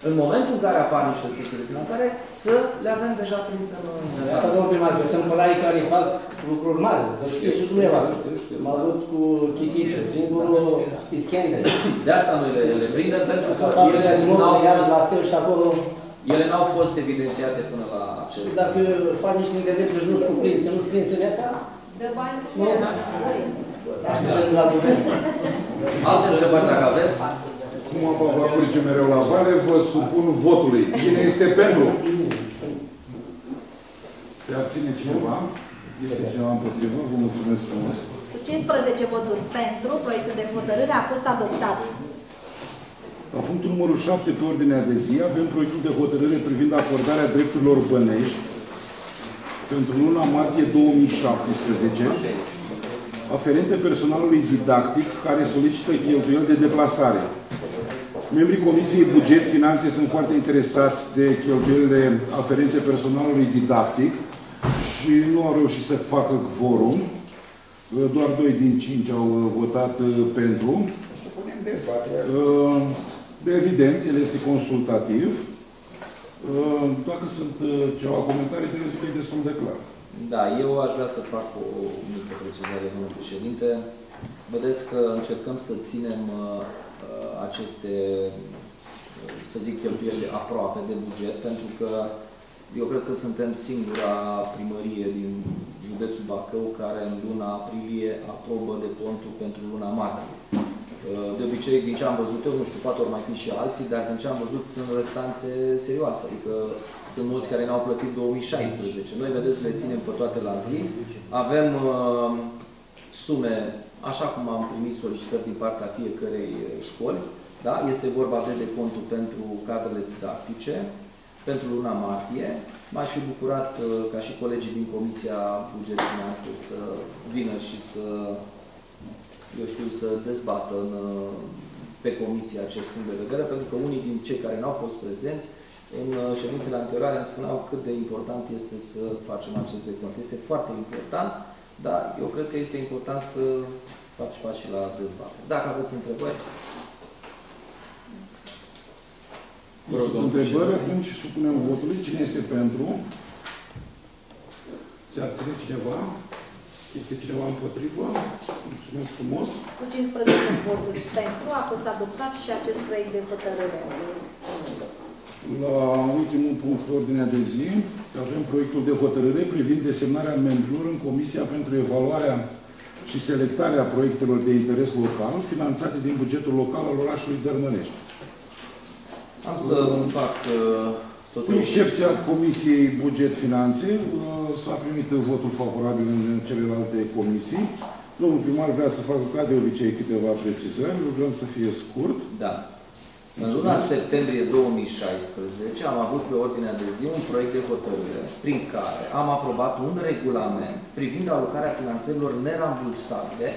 în momentul în care apar niște surse de finanțare, să le avem deja prinse în... Asta, domnul primar, că sunt pălai care fac lucruri mari. Știu și dumneavoastră. M-a avut cu chitice, singurul Ischender. De asta noi le, le prindem, pentru că Faptul ele că n-au iar fost, la fel și acolo, ele n-au fost evidențiate până la acest dacă faci niște intervenții și nu sunt cuprinse, nu sunt prinse în asta, Dă bani Nu. așteptăm la guvern. Alte întrebări dacă aveți? Cum am va curge mereu la vale, vă supun votului. Cine este pentru? Se abține cineva? Este cineva împotrivă? Vă mulțumesc frumos. Cu 15 voturi pentru, proiectul de hotărâre a fost adoptat. La punctul numărul 7 pe ordinea de zi avem proiectul de hotărâre privind acordarea drepturilor bănești pentru luna martie 2017 aferente personalului didactic care solicită cheltuieli de deplasare. Membrii Comisiei Buget Finanțe sunt foarte interesați de cheltuielile aferente personalului didactic și nu au reușit să facă quorum. Doar 2 din 5 au votat uh, pentru. Să punem dezbatere. Uh, Evident, el este consultativ. Uh, Dacă sunt uh, ceva comentarii, trebuie să fie destul de clar. Da, eu aș vrea să fac o mică precizare, domnul președinte. Vedeți că încercăm să ținem uh, uh, aceste, uh, să zic, cheltuieli aproape de buget, pentru că eu cred că suntem singura primărie din județul Bacău care în luna aprilie aprobă de contul pentru luna martie. De obicei, din ce am văzut eu, nu știu, poate ori mai fi și alții, dar din ce am văzut sunt restanțe serioase, adică sunt mulți care n-au plătit 2016. Noi, vedeți, le ținem pe toate la zi. Avem uh, sume, așa cum am primit solicitări din partea fiecărei școli, da? este vorba de decontul pentru cadrele didactice, pentru luna martie. M-aș fi bucurat uh, ca și colegii din Comisia Buget Finanțe să vină și să, eu știu, să dezbată în, uh, pe comisie acest punct de vedere, pentru că unii din cei care n-au fost prezenți în uh, ședințele anterioare îmi spuneau cât de important este să facem acest decont. Este foarte important, dar eu cred că este important să faci și la dezbatere. Dacă aveți întrebări, Nu sunt întrebări, atunci supunem votului. Cine este pentru? Se abține cineva? Este cineva împotrivă? Mulțumesc frumos. Cu 15 voturi pentru a fost adoptat și acest proiect de hotărâre. La ultimul punct de ordinea de zi, avem proiectul de hotărâre privind desemnarea membrilor în Comisia pentru Evaluarea și Selectarea Proiectelor de Interes Local, finanțate din bugetul local al orașului Dărmănești. Am să fac uh, totul. Cu excepția Comisiei Buget Finanțe, uh, s-a primit votul favorabil în celelalte comisii. Domnul primar vrea să facă ca de obicei câteva precizări, rugăm să fie scurt. Da. În luna septembrie 2016 am avut pe ordinea de zi un proiect de hotărâre prin care am aprobat un regulament privind alocarea finanțărilor nerambursabile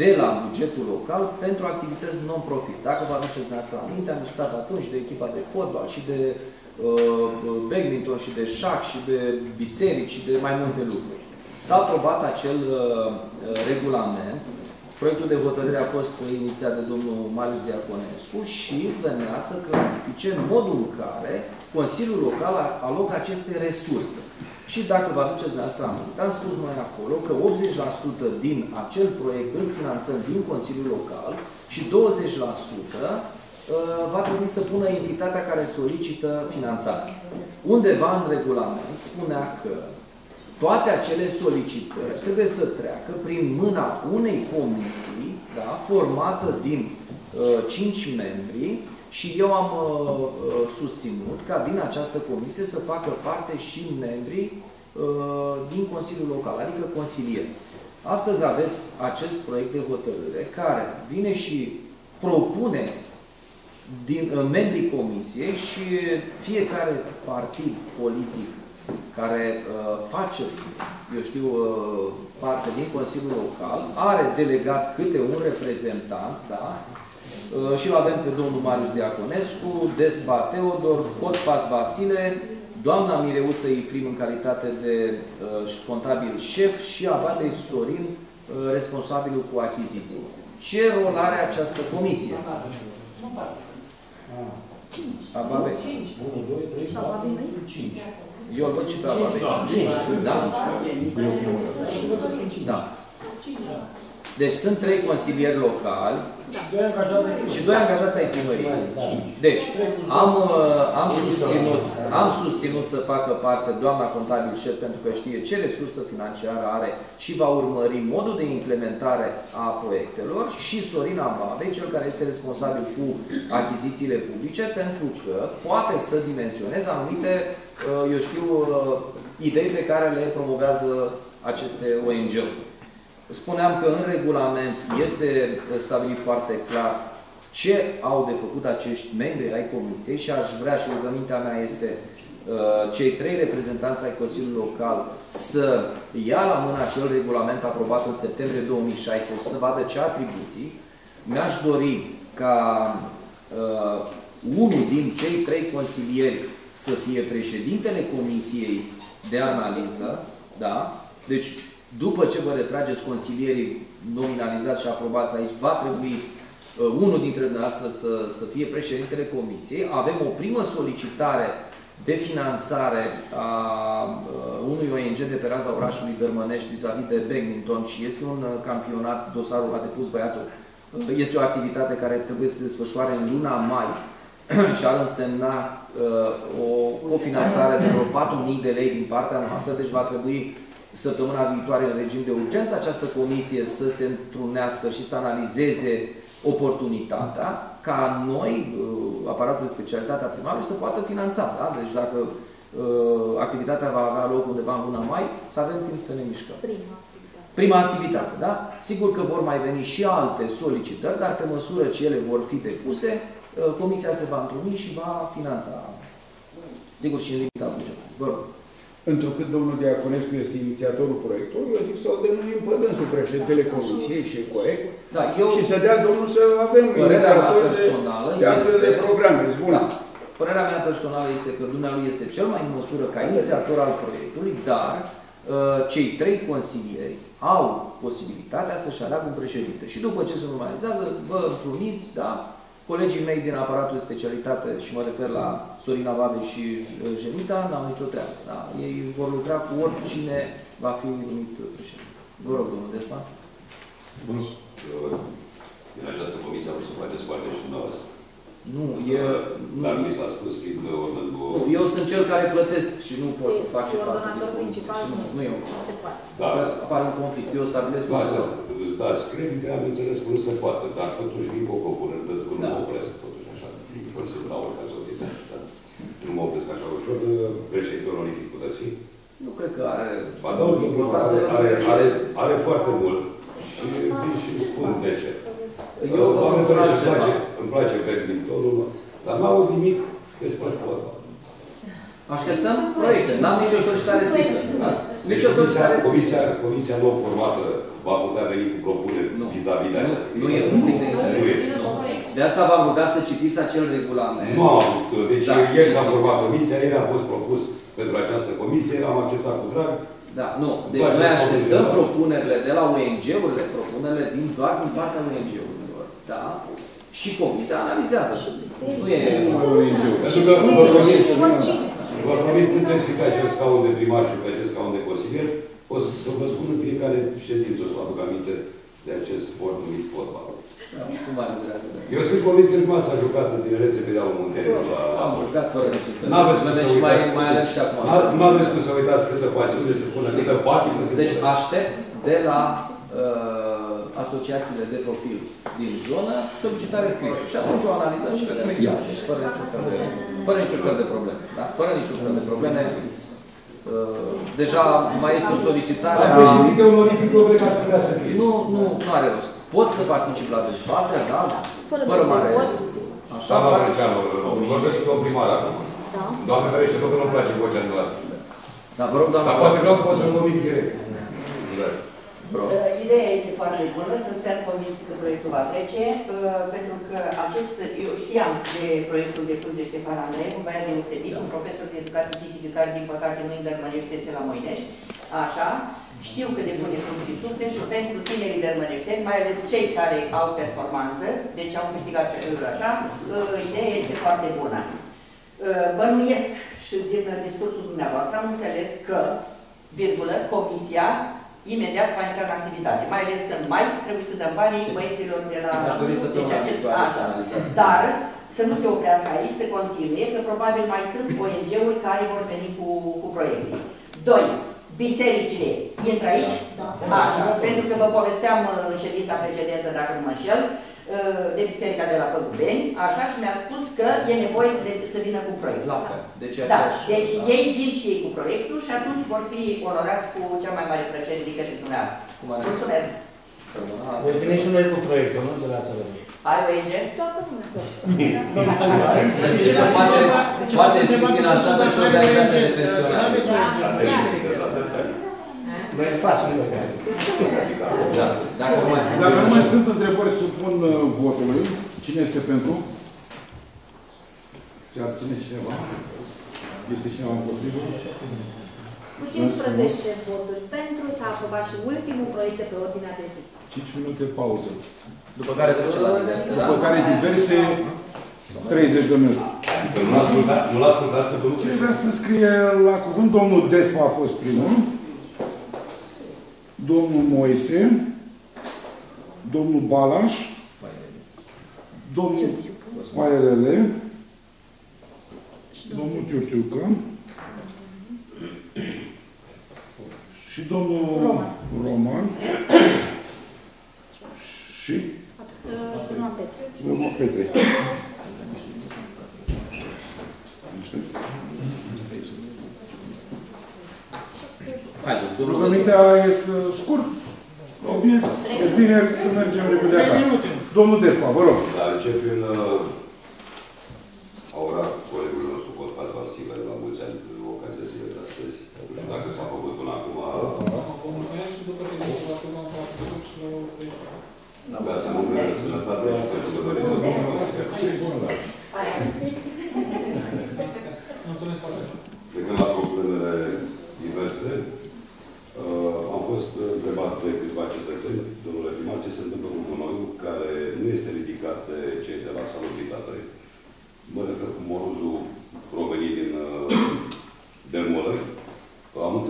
de la bugetul local pentru activități non-profit. Dacă vă aduceți dumneavoastră aminte, am discutat atunci de echipa de fotbal și de uh, badminton și de șac și de biserici și de mai multe lucruri. S-a aprobat acel uh, regulament, proiectul de hotărâre a fost inițiat de domnul Marius Diaconescu și venea să clarifice modul în care Consiliul Local alocă aceste resurse. Și dacă vă aduceți dumneavoastră aminte, am spus noi acolo că 80% din acel proiect îl finanțăm din Consiliul Local și 20% uh, va trebui să pună entitatea care solicită finanțare. Undeva în regulament spunea că toate acele solicitări trebuie să treacă prin mâna unei comisii da, formată din uh, 5 membri și eu am uh, uh, susținut ca din această comisie să facă parte și membrii uh, din Consiliul Local, adică consilieri. Astăzi aveți acest proiect de hotărâre care vine și propune din uh, membrii comisiei și fiecare partid politic care uh, face, eu știu, uh, parte din Consiliul Local, are delegat câte un reprezentant, da? Uh, și-l avem pe domnul Marius Diaconescu, Desba Teodor, Cotpas Vasile, doamna Mireuță Ifrim în calitate de uh, contabil șef și Abadei Sorin, uh, responsabilul cu achiziții. Ce rol are această comisie? Ababei. 1, 2, 3, 4, 5. Eu îl văd și pe Ababei. Da? Da. Deci sunt trei consilieri locali și doi angajați ai primăriei. Deci, am, uh, am, susținut, am susținut să facă parte doamna contabil șef pentru că știe ce resursă financiară are și va urmări modul de implementare a proiectelor și Sorina Babei, cel care este responsabil cu achizițiile publice, pentru că poate să dimensioneze anumite, uh, eu știu, uh, idei pe care le promovează aceste ONG-uri. Spuneam că în regulament este stabilit foarte clar ce au de făcut acești membri ai Comisiei și aș vrea și rugămintea mea este uh, cei trei reprezentanți ai Consiliului Local să ia la mână acel regulament aprobat în septembrie 2016 să vadă ce atribuții. Mi-aș dori ca uh, unul din cei trei consilieri să fie președintele Comisiei de analiză, da? Deci după ce vă retrageți consilierii nominalizați și aprobați aici, va trebui uh, unul dintre dumneavoastră să, să fie președintele comisiei. Avem o primă solicitare de finanțare a uh, unui ONG de pe raza orașului Dărmănești vis-a-vis -vis de badminton și este un uh, campionat, dosarul a depus băiatul, uh, este o activitate care trebuie să se desfășoare în luna mai [clears throat] și ar însemna uh, o cofinanțare de vreo 4.000 de lei din partea noastră, deci va trebui săptămâna viitoare în regim de urgență această comisie să se întrunească și să analizeze oportunitatea ca noi, uh, aparatul de specialitate a primarului, să poată finanța. Da? Deci dacă uh, activitatea va avea loc undeva în luna mai, să avem timp să ne mișcăm. Prima activitate. Prima activitate, da? Sigur că vor mai veni și alte solicitări, dar pe măsură ce ele vor fi depuse, uh, comisia se va întruni și va finanța. Sigur și în limita bugetului. Vă rog. Întrucât domnul Diaconescu este inițiatorul proiectului, eu zic să-l denumim pe dânsul președintele comisiei și e corect. Da, eu, Și să dea domnul să avem Părerea mea inițiatori de, personală de astfel este- de programe. Îți Bun. da, părerea mea personală este că dumnealui este cel mai în măsură ca inițiator al proiectului, dar uh, cei trei consilieri au posibilitatea să-și aleagă un președinte. Și după ce se normalizează, vă întruniți, da, colegii mei din aparatul de specialitate, și mă refer la Sorina Vade și uh, Jenița, n-au nicio treabă. Da? Ei vor lucra cu oricine va fi numit președinte. Vă rog, domnul Despas. Din această comisie a vrut să faceți parte și dumneavoastră. Nu, e, nu, Dar mi s-a spus fiind ornând cu... nu, eu sunt cel care plătesc și nu pot să fac ce fac. Coordonator principal Nu, nu eu. nu se poate. Da. Că apare un conflict. Eu stabilesc Da, un să scop. îți dați credite, am înțeles că nu se poate, dar totuși vin cu o propunere, pentru că nu Da. mă opresc totuși așa. Fără să dau orice de asta. Nu mă opresc așa ușor, președintele onorific puteți fi. Nu cred că are Ba da, domnul, importanță. are, are, are, are foarte mult și vin și spun de ce. Eu vă Doamne propun ferește, îmi altceva. place, îmi place badmintonul, dar n-aud nimic despre fotbal. Așteptăm proiecte. N-am nicio solicitare scrisă. Da. Deci Nicio comisia, solicitare scrisă. comisia, comisia nou formată va putea veni cu propuneri Nu. Vis-a-vis de Nu, această nu e conflict de interes. Nu e. Nu. De asta v-am rugat să citiți acel regulament. Nu am avut. Deci Da. ieri s-a format comisia, ieri a fost propus pentru această comisie, am acceptat cu drag. Da, nu. Deci Place noi să așteptăm spun, propunerile de la ONG-urile, propunerile din, doar din partea ONG-urilor. Da? Și comisia analizează. Nu e... Numai ONG-uri. Pentru că vă promit, Și oricine. vă promit când trebuie să fie pe acest scaun de primar și pe acest scaun de consilier, o să vă spun în fiecare ședință, o să vă aduc aminte de acest sport numit fotbal. Da, cum mai durează? Eu sunt convins că dumneavoastră a jucat în tinerețe pe dealul Muntenii. Am jucat fără niciun fel. de N-aveți cum probleme să și mai, uitați. mai ales și acum. Nu aveți cum să uitați câtă pasiune se pune, câtă patimă se Deci pune. aștept de la uh, asociațiile de profil din zonă solicitare scrisă. Și atunci o analizăm și vedem exact. Fără niciun fel de, fără niciun fel de probleme. Da? Fără niciun fel de probleme. Uh, deja mai este o solicitare Dar a... președinte onorific nu cred că ați putea să fiți. Nu, nu, nu are rost. Pot să particip la dezbatere, da? Fără Fără de mare... vot. Așa, Da, dar- doamne Ceanu, vorbesc cu domnul primar acum. Da. Doamne ferește, tot că nu-mi place vocea dumneavoastră. Da, vă rog, doamna. Dar poate vreau pot să-l numim direct. Vă rog. Uh, Ideea este foarte bună, sunt chiar convins că proiectul va trece, uh, pentru că acest, eu știam de proiectul depus de Ștefan Andrei, un băiat deosebit, un profesor de educație fizică care, din păcate, nu îndărmănește, este la Moinești, așa, știu că depune cum și suflet și pentru tinerii dărmăneșteni, mai ales cei care au performanță, deci au câștigat uh, așa, uh, ideea este foarte bună. Uh, Bănuiesc și din discursul dumneavoastră am înțeles că, virgulă, comisia imediat va intra în activitate. Mai ales că în mai trebuie să dăm banii băieților de la... Aș dori să Deci dăm acest- viitoare să asta. analizați. Dar să nu se oprească aici, să continue, că probabil mai sunt ONG-uri care vor veni cu, cu proiecte. Doi, bisericile intră aici? Da. Așa, pentru că vă povesteam uh, în ședința precedentă, dacă nu mă înșel, uh, de biserica de la Păgubeni, așa, și mi-a spus că e nevoie să, de, să vină cu proiect. La fel. Deci Da, aceeași- deci da. ei vin și ei cu proiectul și atunci vor fi onorați cu cea mai mare plăcere de către dumneavoastră. Cum ar fi? Mulțumesc! Sărbătoarea. Voi veni și noi cu proiectul, nu? De la țară. Ai ONG? Toată lumea. Să [laughs] știți că poate, poate fi finanțată și organizația de pensionare. Noi îl facem noi care. Da. Dacă nu mai sunt... Dacă nu mai sunt întrebări, supun uh, votului. Cine este pentru? Se abține cineva? Este cineva împotrivă? Cu 15 voturi pentru s-a aprobat și ultimul proiect de pe ordinea de zi. 5 minute pauză. După care trece la diverse, da? După care diverse 30 de minute. Nu l-ascultați, nu l-ascultați pe domnul Cine vrea să scrie la cuvânt? Domnul Despa a fost primul. Domnul Moise. Domnul Balaș. Domnul Paierele. domnul Tiurtiucă și domnul Roman. Roman și Uh, Roman Petre. domnul Petre. Haideți, domnul Rugămintea e să scurt. Obiect, e bine să mergem repede acasă. Domnul Despa, vă rog. Dar încep prin uh, a ura colegul nostru Cospat Vasile la mulți ani cu ocazia zilei de astăzi. Dacă s-a făcut până acum, viața lungă, sănătate și sărbători. Mulțumesc foarte mult. Plecând la problemele diverse, uh, am fost întrebat de câțiva cetățeni, domnule primar, ce se întâmplă cu gunoiul care nu este ridicat de cei de la salubritate. Mă refer cu morozul provenit din uh, demolări.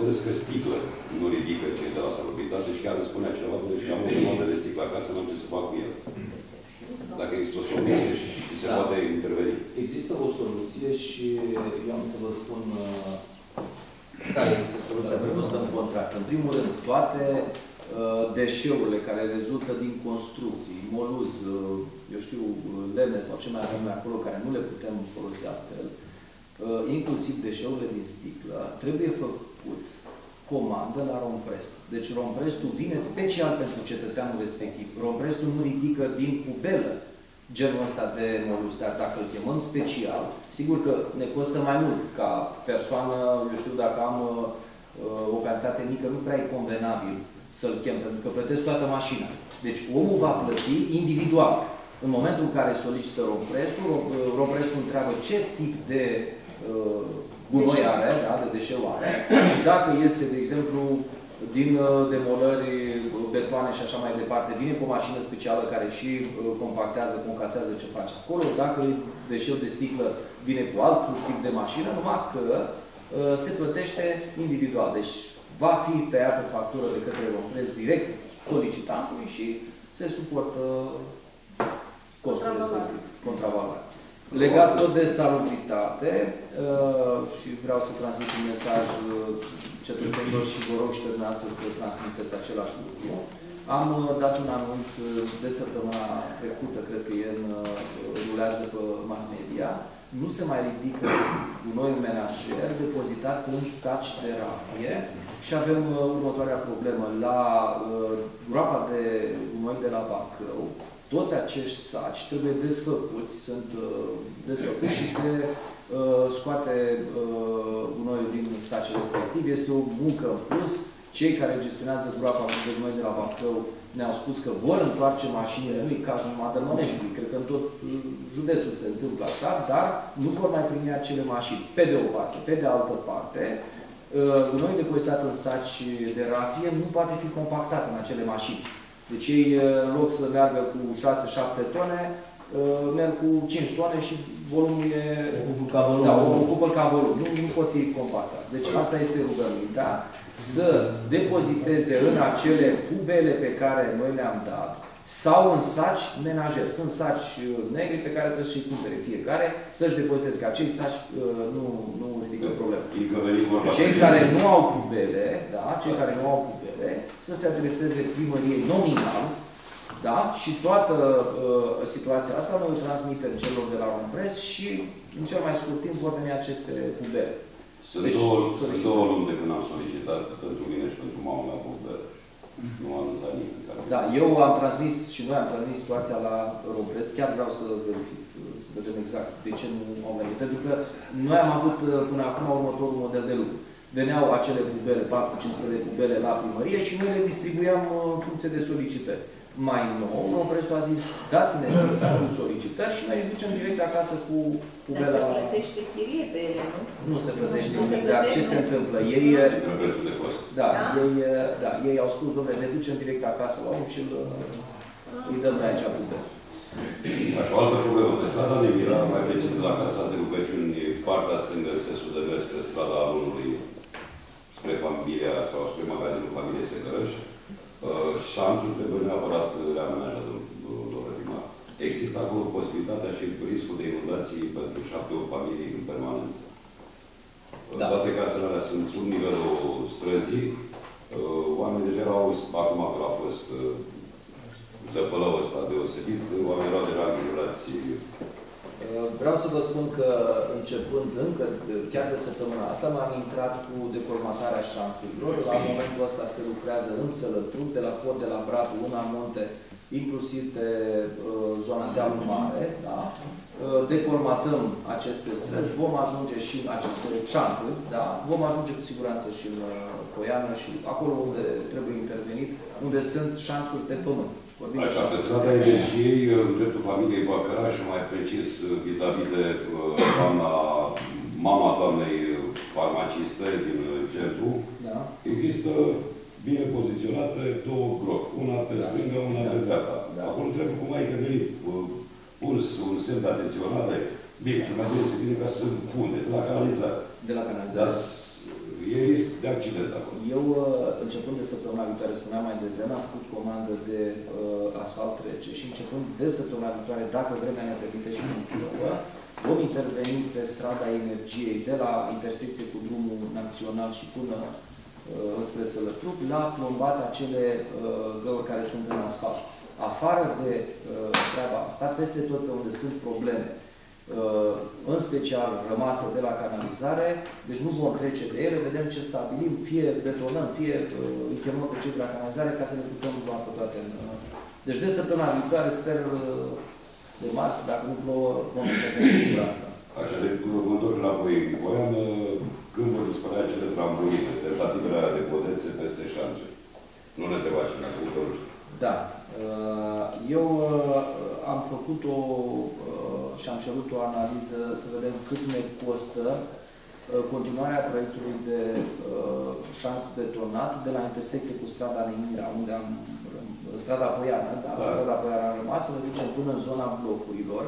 Am înțeles că sticlă nu ridică cei de la salubritate și chiar îmi spunea cineva, deci am o grămadă de sticlă acasă, n-am ce să fac cu el. Dacă există o soluție și se Da. poate interveni. Există o soluție și eu am să vă spun uh, care este soluția prevăzută în contract. În primul rând, toate uh, deșeurile care rezultă din construcții, moluz, uh, eu știu, uh, lemne sau ce mai avem noi acolo, care nu le putem folosi altfel, uh, inclusiv deșeurile din sticlă, trebuie făcut comandă la Romprest. Deci Romprestul vine special pentru cetățeanul respectiv. Romprestul nu ridică din pubelă genul ăsta de molus, dar dacă îl chemăm special, sigur că ne costă mai mult ca persoană, eu știu, dacă am uh, o cantitate mică, nu prea e convenabil să-l chem, pentru că plătesc toată mașina. Deci omul va plăti individual. În momentul în care solicită romprestul, rom- uh, romprestul întreabă ce tip de uh, gunoi are, da, de deșeu are, și dacă este, de exemplu, din uh, demolări, uh, betoane și așa mai departe, vine cu o mașină specială care și uh, compactează, concasează ce face acolo. Dacă e deșeu de sticlă, vine cu alt tip de mașină, numai că uh, se plătește individual. Deci va fi tăiată factură de către Romprez direct solicitantului și se suportă costul respectiv, contravaloarea. Legat tot de salubritate uh, și vreau să transmit un mesaj uh, cetățenilor și vă rog și pe dumneavoastră să transmiteți același lucru. Am uh, dat un anunț uh, de săptămâna trecută, cred că e în, uh, rulează pe mass media. Nu se mai ridică gunoiul menajer depozitat în saci de rafie și avem uh, următoarea problemă. La uh, groapa de gunoi de la Bacău, toți acești saci trebuie desfăcuți, sunt uh, desfăcuți și se uh, scoate uh, gunoiul din sacile respectiv. Este o muncă în plus. Cei care gestionează groapa de gunoi de la Bacău ne-au spus că vor întoarce mașinile, nu e cazul numai Dărmăneștiului, cred că în tot uh, județul se întâmplă așa, dar nu vor mai primi acele mașini, pe de o parte. Pe de altă parte, uh, gunoiul depozitat în saci de rafie nu poate fi compactat în acele mașini. Deci ei, uh, în loc să meargă cu 6-7 tone, uh, merg cu 5 tone și volumul e... Ocupă ca volum. Da, o ocupă ca volum. Nu, nu pot fi compactat. Deci asta este rugămintea, să depoziteze în acele pubele pe care noi le-am dat, sau în saci menajeri. Sunt saci uh, negri pe care trebuie să-și cumpere fiecare, să-și depoziteze, că acei saci uh, nu, nu ridică probleme. Încă venim vorba Cei de- care nu au pubele, da, cei care nu au pubele, să se adreseze primăriei nominal, da, și toată uh, situația asta noi o transmitem celor de la Rompress și în cel mai scurt timp vor veni aceste pubele. Sunt, Deci, două, solicit. sunt două luni de când am solicitat pentru mine și pentru mama mea putere. Nu am anunțat nimeni. care- Da, eu am transmis și noi am transmis situația la Rompress, chiar vreau să verific, uh, să vedem exact de ce nu au venit. Pentru că noi am avut uh, până acum următorul model de lucru. Veneau acele pubele, 4-500 de pubele la primărie și noi le distribuiam uh, în funcție de solicitări. Mai nou, Romprestul a zis, dați-ne lista cu solicitări și noi îi ducem direct acasă cu Dar se pubela. plătește chirie pe ele, nu? Nu se plătește Nu se nimic, dar ce plătește? se întâmplă? Ei, uh, Trebuie de cost. da, Da? ei, uh, da, ei au spus, domnule, ne ducem direct acasă la omul și îl, uh, îi dăm noi aici putere. Așa, o altă problemă. Pe strada de Mira, mai precis de la Casa de Rugăciuni, partea stângă se sudă pe strada Alunului, spre familia sau spre magazinul familiei Secărăș uh, și am întrebări neapărat la managerul domnului primar. Există acolo posibilitatea și riscul de inundații pentru șapte-o familii în permanență. Da. Uh, Toate casele alea sunt sub nivelul străzii. Uh, oamenii deja erau, acum că a fost uh, zăpălăul ăsta deosebit, oamenii erau deja îngrijurați uh, Uh, Vreau să vă spun că începând încă, chiar de săptămâna asta, m-am intrat cu decolmatarea șanțurilor. La momentul ăsta se lucrează în Sălătruc, de la Pod, de la Bratu, în Amonte, inclusiv pe uh, zona de Mare. Da? Uh, decolmatăm aceste străzi, vom ajunge și în aceste șanțuri, da? vom ajunge cu siguranță și în uh, Poiană și acolo unde trebuie intervenit, unde sunt șanțuri pe pământ. Vorbim de Așa, pe șanțuri strada pe pământ. energiei, în dreptul familiei Bacăraș și mai precis vis-a-vis de uh, doamna, mama doamnei farmaciste din uh, centru, Da? există bine poziționate două gropi, una pe Da. stânga, una Da. pe dreapta. Da. Acolo trebuie cum ai intervenit, uh, pus un semn de atenționare, bine, cel mai bine se vine ca să funde, de la canalizare. De la Dar canalizare. E risc de accident acolo. Eu, uh, începând de săptămâna viitoare, spuneam mai devreme, am făcut comandă de uh, asfalt rece și începând de săptămâna viitoare, dacă vremea ne permite și nu plouă, vom interveni pe strada energiei de la intersecție cu drumul național și până uh, spre Sălătruc, la plombat acele uh, găuri care sunt în asfalt. Afară de uh, treaba asta, peste tot pe unde sunt probleme, uh, în special rămasă de la canalizare, deci nu vom trece de ele, vedem ce stabilim, fie betonăm, fie uh, îi chemăm pe cei de la canalizare ca să le putem lua pe toate în... Uh, deci de săptămâna viitoare, sper uh, de marți, dacă nu plouă, vom interveni cu siguranță în asta. Așa, de mă întorc înapoi în Boiană, când vor dispărea cele trambuline, tentativele alea de podețe peste șanțe. Nu ne se face la cuvântul Da. Uh, Eu uh, am făcut o uh, și am cerut o analiză să vedem cât ne costă uh, continuarea proiectului de uh, șanț betonat de la intersecție cu strada Nemira, unde am strada Poiană, da, Da. strada Poiană a rămas, să ne ducem până în zona blocurilor,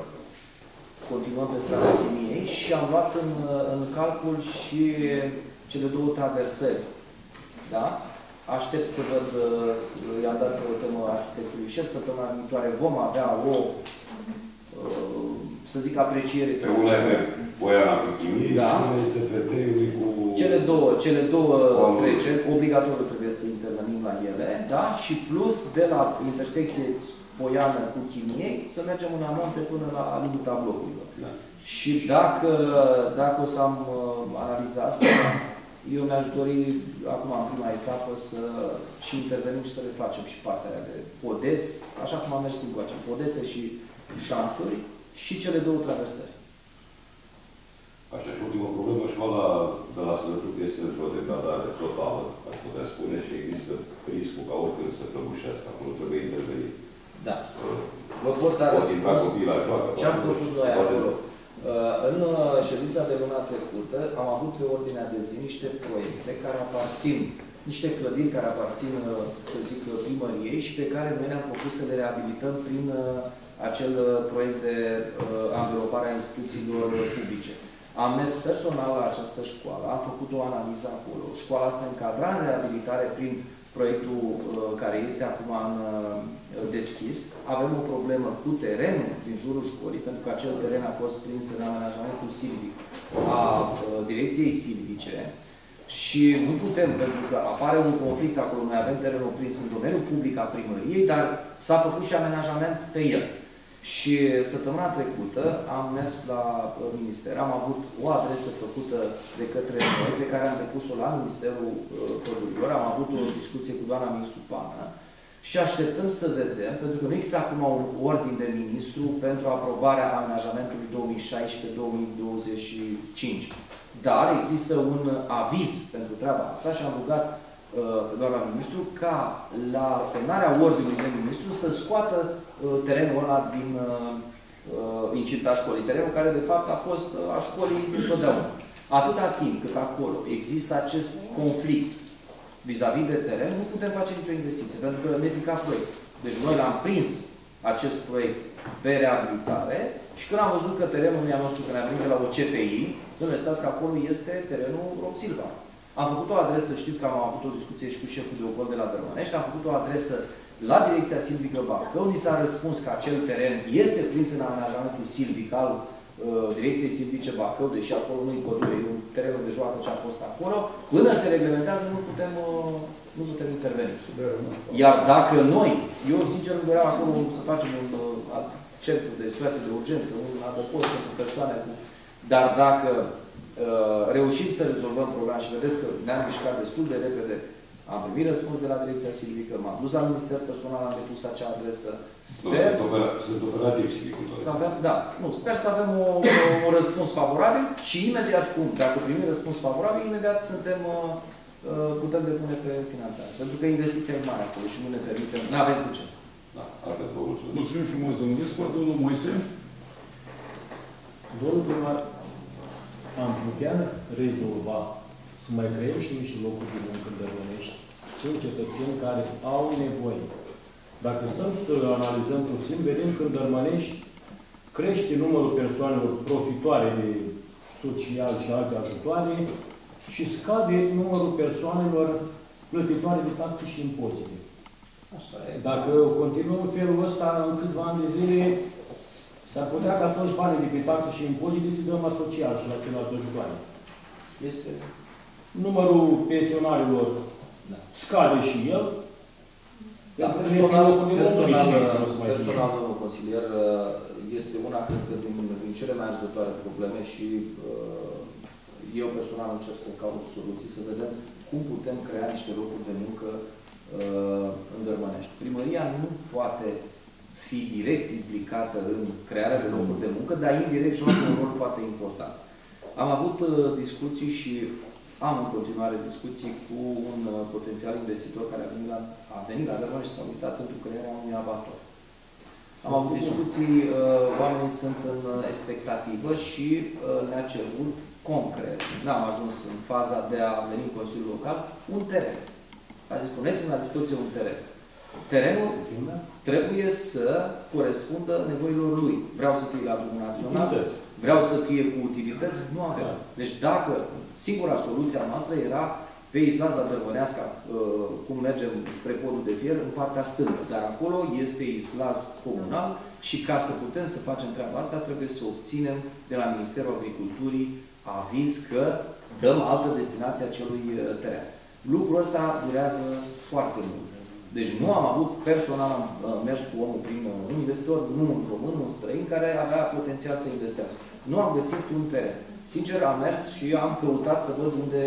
continuăm pe strada Chimiei și am luat în, în calcul și cele două traversări. Da? Aștept să văd, uh, i-am dat o temă arhitectului șef, săptămâna viitoare vom avea o, uh, să zic, apreciere. Pe una e pe Boiana cu chimie Da. și una este pe Teiului cu... Cele două, cele două Omul. treceri, obligatoriu trebuie să intervenim la ele, da? Și plus, de la intersecție Poiană cu Chimiei, să mergem în amonte până la limita blocurilor. Da. Și dacă, dacă o să am uh, analiza asta, eu mi-aș dori, acum în prima etapă, să și intervenim și să le facem și partea aia de podeți, așa cum am mers cu acea, podețe și șanțuri și cele două traversări. Așa, și ultima problemă, școala de la Sălătuc este într-o degradare totală, aș putea spune, și există riscul ca oricând să prăbușească. Acolo trebuie intervenit. Da. Vă pot da Pot intra răspuns. copiii la joacă. Ce am poate- făcut noi poate- acolo? Uh, În uh, ședința de luna trecută am avut pe ordinea de zi niște proiecte care aparțin, niște clădiri care aparțin, uh, să zic, uh, primăriei și pe care noi ne-am propus să le reabilităm prin uh, acel uh, proiect de uh, anvelopare a instituțiilor uh, publice. Am mers personal la această școală, am făcut o analiză acolo. Școala se încadra în reabilitare prin proiectul uh, care este acum în, uh, deschis. Avem o problemă cu terenul din jurul școlii, pentru că acel teren a fost prins în amenajamentul silvic a uh, direcției silvice și nu putem, pentru că apare un conflict acolo, noi avem terenul prins în domeniul public a primăriei, dar s-a făcut și amenajament pe el. Și săptămâna trecută am mers la uh, minister, am avut o adresă făcută de către noi, pe care am depus-o la Ministerul uh, Pădurilor, am avut o discuție cu doamna ministru Pană. Și așteptăm să vedem, pentru că nu există acum un ordin de ministru pentru aprobarea amenajamentului 2016-2025. Dar există un aviz pentru treaba asta și am rugat uh, pe doamna ministru ca la semnarea ordinului de ministru să scoată uh, terenul ăla din uh, uh, incinta școlii. Terenul care de fapt a fost uh, a școlii întotdeauna. Atâta timp cât acolo există acest conflict vis-a-vis -vis de teren, nu putem face nicio investiție, pentru că ne pica proiect. Deci noi l-am prins acest proiect pe reabilitare și când am văzut că terenul meu nostru, când a venit de la o CPI, domnule, stați că acolo este terenul Rob Silva. Am făcut o adresă, știți că am avut o discuție și cu șeful de ocol de la Dărmănești, am făcut o adresă la Direcția Silvică Bacău, ni s-a răspuns că acel teren este prins în amenajamentul silvic al uh, Direcției Silvice Bacău, deși acolo nu-i pădure, e un teren de joacă ce a fost acolo, până se reglementează nu putem, uh, nu putem interveni. Iar dacă noi, eu sincer îmi doream acolo să facem un uh, centru de situații de urgență, un adăpost pentru persoane cu... Dar dacă uh, reușim să rezolvăm problema și vedeți că ne-am mișcat destul de repede am primit răspuns de la Direcția Silvică, m-am dus la Minister Personal, am depus acea adresă. Sper Sunt opera- sunt operativ, sigur. să avem, da, nu, sper să avem o, un răspuns favorabil și imediat cum, dacă primim răspuns favorabil, imediat suntem, uh, uh, putem depune pe finanțare. Pentru că investiția e mare acolo și nu ne permitem, nu avem cu ce. Da, Albert, vă mulțumesc. Mulțumim frumos, domnul Iescu. Domnul Moise? Domnul primar, am putea rezolva să mai creăm și niște locuri de muncă în Dărmănești. Sunt cetățeni care au nevoie. Dacă stăm să analizăm puțin, vedem că în Dărmănești crește numărul persoanelor profitoare de social și alte ajutoare și scade numărul persoanelor plătitoare de taxe și impozite. Așa e. Dacă continuăm în felul ăsta în câțiva ani de zile, s-ar putea ca toți banii de pe taxe și impozite să dăm la social și la celelalte ajutoare. Este Numărul pensionarilor Da. scade și el. Da, Pentru că personal, ne fie locuri de muncă personal, și să nu se mai personal, domnul consilier, este una, cred că, din, din cele mai arzătoare probleme și uh, eu personal încerc să caut soluții, să vedem cum putem crea niște locuri de muncă uh, în Dărmănești. Primăria nu poate fi direct implicată în crearea de locuri de muncă, dar indirect joacă un rol foarte important. Am avut uh, discuții și am în continuare discuții cu un uh, potențial investitor care a venit la, a venit la Vermont și s-a uitat pentru crearea unui abator. Am avut discuții, uh, oamenii sunt în uh, expectativă și uh, ne-a cerut concret, n-am ajuns în faza de a veni în Consiliul Local, un teren. A zis, puneți-mi la dispoziție un teren. Terenul trebuie să corespundă nevoilor lui. Vreau să fie la drumul național, Utilități. vreau să fie cu utilități, nu avem. Deci dacă singura soluția noastră era pe Islaza Dărmănească, uh, cum mergem spre podul de fier, în partea stângă. Dar acolo este Islaz comunal și ca să putem să facem treaba asta, trebuie să obținem de la Ministerul Agriculturii aviz că dăm altă destinație acelui uh, teren. Lucrul ăsta durează foarte mult. Deci nu am avut, personal am uh, mers cu omul prin uh, un investitor, nu un român, un străin, care avea potențial să investească. Nu am găsit un teren. Sincer, am mers și am căutat să văd unde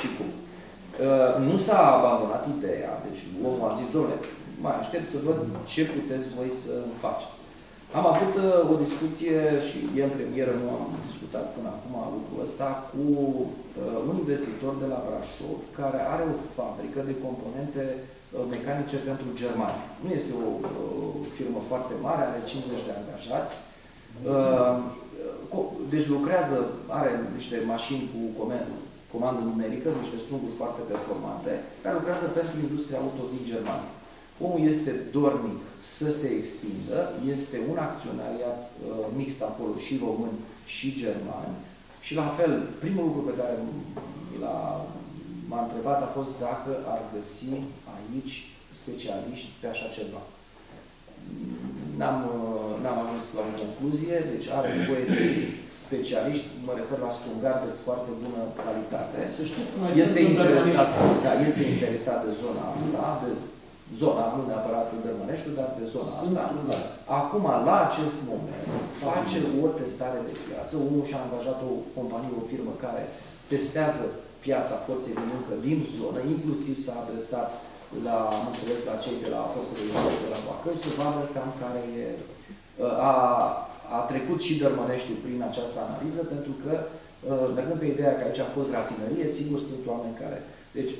și cum. Uh, Nu s-a abandonat ideea, deci omul a zis, domnule, mai aștept să văd ce puteți voi să faceți. Am avut uh, o discuție și eu în premieră nu am discutat până acum lucrul ăsta cu uh, un investitor de la Brașov care are o fabrică de componente uh, mecanice pentru Germania. Nu este o uh, firmă foarte mare, are 50 de angajați. Uh, co- deci lucrează, are niște mașini cu comandă, comandă numerică, niște strunguri foarte performante, care lucrează pentru industria auto din Germania. Omul este dornic să se extindă, este un acționariat uh, mixt acolo și români și germani și la fel, primul lucru pe care mi l-a- m-a întrebat a fost dacă ar găsi aici specialiști pe așa ceva. N-am, uh, n-am ajuns la o concluzie, deci are nevoie de specialiști, mă refer la strungar de foarte bună calitate. Să știți că mai Este sunt în interesat, Dărmănești. da, este interesat de zona asta, de zona, nu neapărat în Dărmănești, dar de zona asta. Sunt, da. Acum, la acest moment, face o testare de piață. Unul și-a angajat o companie, o firmă care testează piața forței de muncă din zonă, inclusiv s-a adresat la, am înțeles, la cei de la forțele de muncă de la Bacău, să vadă cam care e. A, a trecut și Dărmăneștiul prin această analiză, pentru că, uh, mergând pe ideea că aici a fost rafinărie, sigur sunt oameni care... Deci,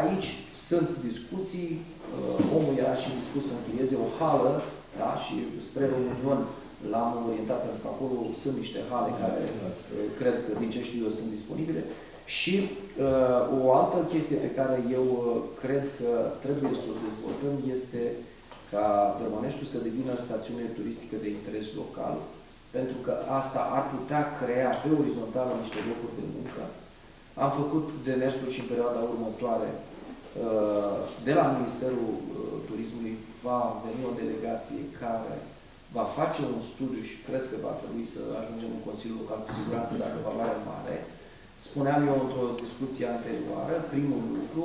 aici sunt discuții, uh, omul era și dispus să închirieze o hală, da, și spre Românion l-am orientat pentru că acolo sunt niște hale care, uh, cred că, din ce știu eu, sunt disponibile. Și uh, o altă chestie pe care eu uh, cred că trebuie să o dezvoltăm este ca Dărmăneștiul să devină stațiune turistică de interes local, pentru că asta ar putea crea pe orizontală niște locuri de muncă. Am făcut demersuri și în perioada următoare uh, de la Ministerul uh, Turismului va veni o delegație care va face un studiu și cred că va trebui să ajungem în Consiliul Local cu siguranță dacă valoarea e mare. Spuneam eu într-o discuție anterioară, primul lucru,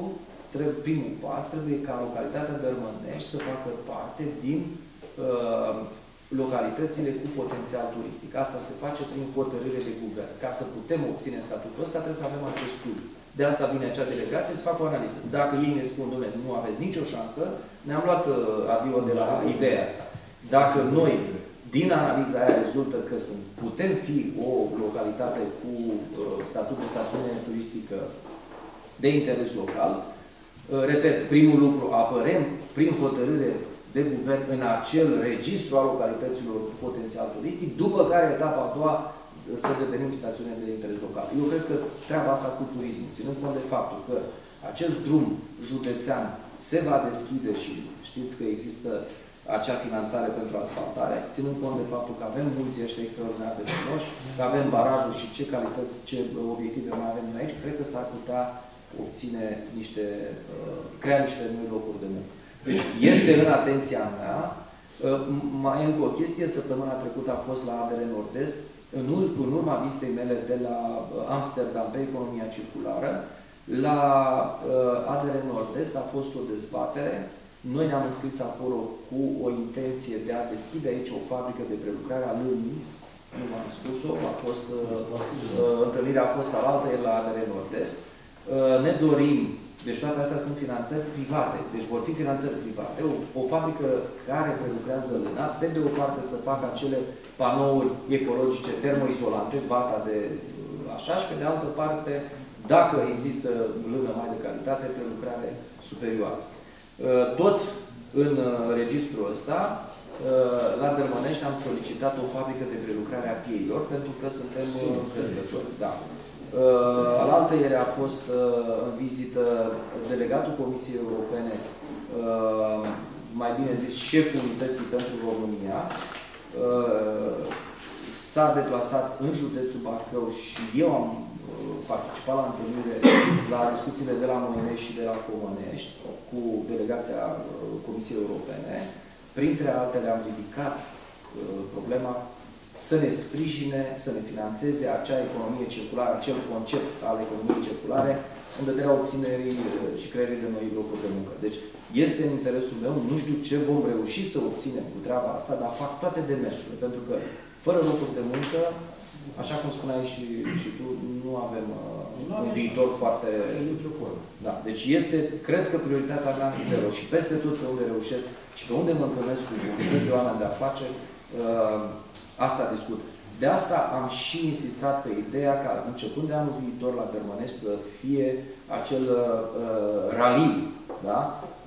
trebuie, primul pas trebuie ca localitatea Dărmănești să facă parte din uh, localitățile cu potențial turistic. Asta se face prin hotărâre de guvern. Ca să putem obține statutul ăsta, trebuie să avem acest studiu. De asta vine acea delegație să facă o analiză. Dacă ei ne spun, domnule, nu aveți nicio șansă, ne-am luat uh, adio de la ideea asta. Dacă noi, din analiza aia, rezultă că sunt, putem fi o localitate cu uh, statut de stațiune turistică de interes local, uh, repet, primul lucru, apărem prin hotărâre de guvern în acel registru al localităților cu potențial turistic, după care etapa a doua să devenim stațiune de interes local. Eu cred că treaba asta cu turismul, ținând cont de faptul că acest drum județean se va deschide și știți că există acea finanțare pentru asfaltare, ținând cont de faptul că avem mulți ăștia extraordinar de frumoși, că avem barajul și ce calități, ce obiective mai avem noi aici, cred că s-ar putea obține niște, uh, crea niște noi locuri de muncă. Deci este în atenția mea. Uh, mai încă o chestie, săptămâna trecută a fost la ADR Nord-Est, în, în urma vizitei mele de la uh, Amsterdam pe economia circulară, la uh, ADR Nord-Est a fost o dezbatere. Noi ne-am înscris acolo cu o intenție de a deschide aici o fabrică de prelucrare a lânii. Nu v-am spus-o, a fost, uh, uh, întâlnirea a fost alaltă la ADR Nord-Est. Uh, ne dorim deci toate astea sunt finanțări private. Deci vor fi finanțări private. O, o fabrică care prelucrează lână, pe de o parte să facă acele panouri ecologice termoizolante, vata de așa, și pe de altă parte, dacă există lână mai de calitate, prelucrare superioară. Uh, tot în uh, registrul ăsta, uh, la Dărmănești am solicitat o fabrică de prelucrare a pieilor, pentru că suntem crescători. Da. Uh, alaltă ieri a fost uh, în vizită delegatul Comisiei Europene, uh, mai bine zis șeful unității pentru România. S-a deplasat în județul Bacău și eu am participat la întâlnire la discuțiile de la Moinești și de la Comănești cu delegația Comisiei Europene. Printre altele am ridicat problema să ne sprijine, să ne financeze acea economie circulară, acel concept al economiei circulare, în vederea obținerii uh, și creării de noi locuri de muncă. Deci, este în interesul meu, nu știu ce vom reuși să obținem cu treaba asta, dar fac toate demersurile, pentru că fără locuri de muncă, așa cum spuneai și, și tu, nu avem uh, un viitor foarte... Da. Deci este, cred că prioritatea mea zero și peste tot pe unde reușesc și pe unde mă întâlnesc cu de oameni de afaceri, uh, Asta discut. De asta am și insistat pe ideea ca începând de anul viitor la Gărmănești să fie acel uh, rally, da?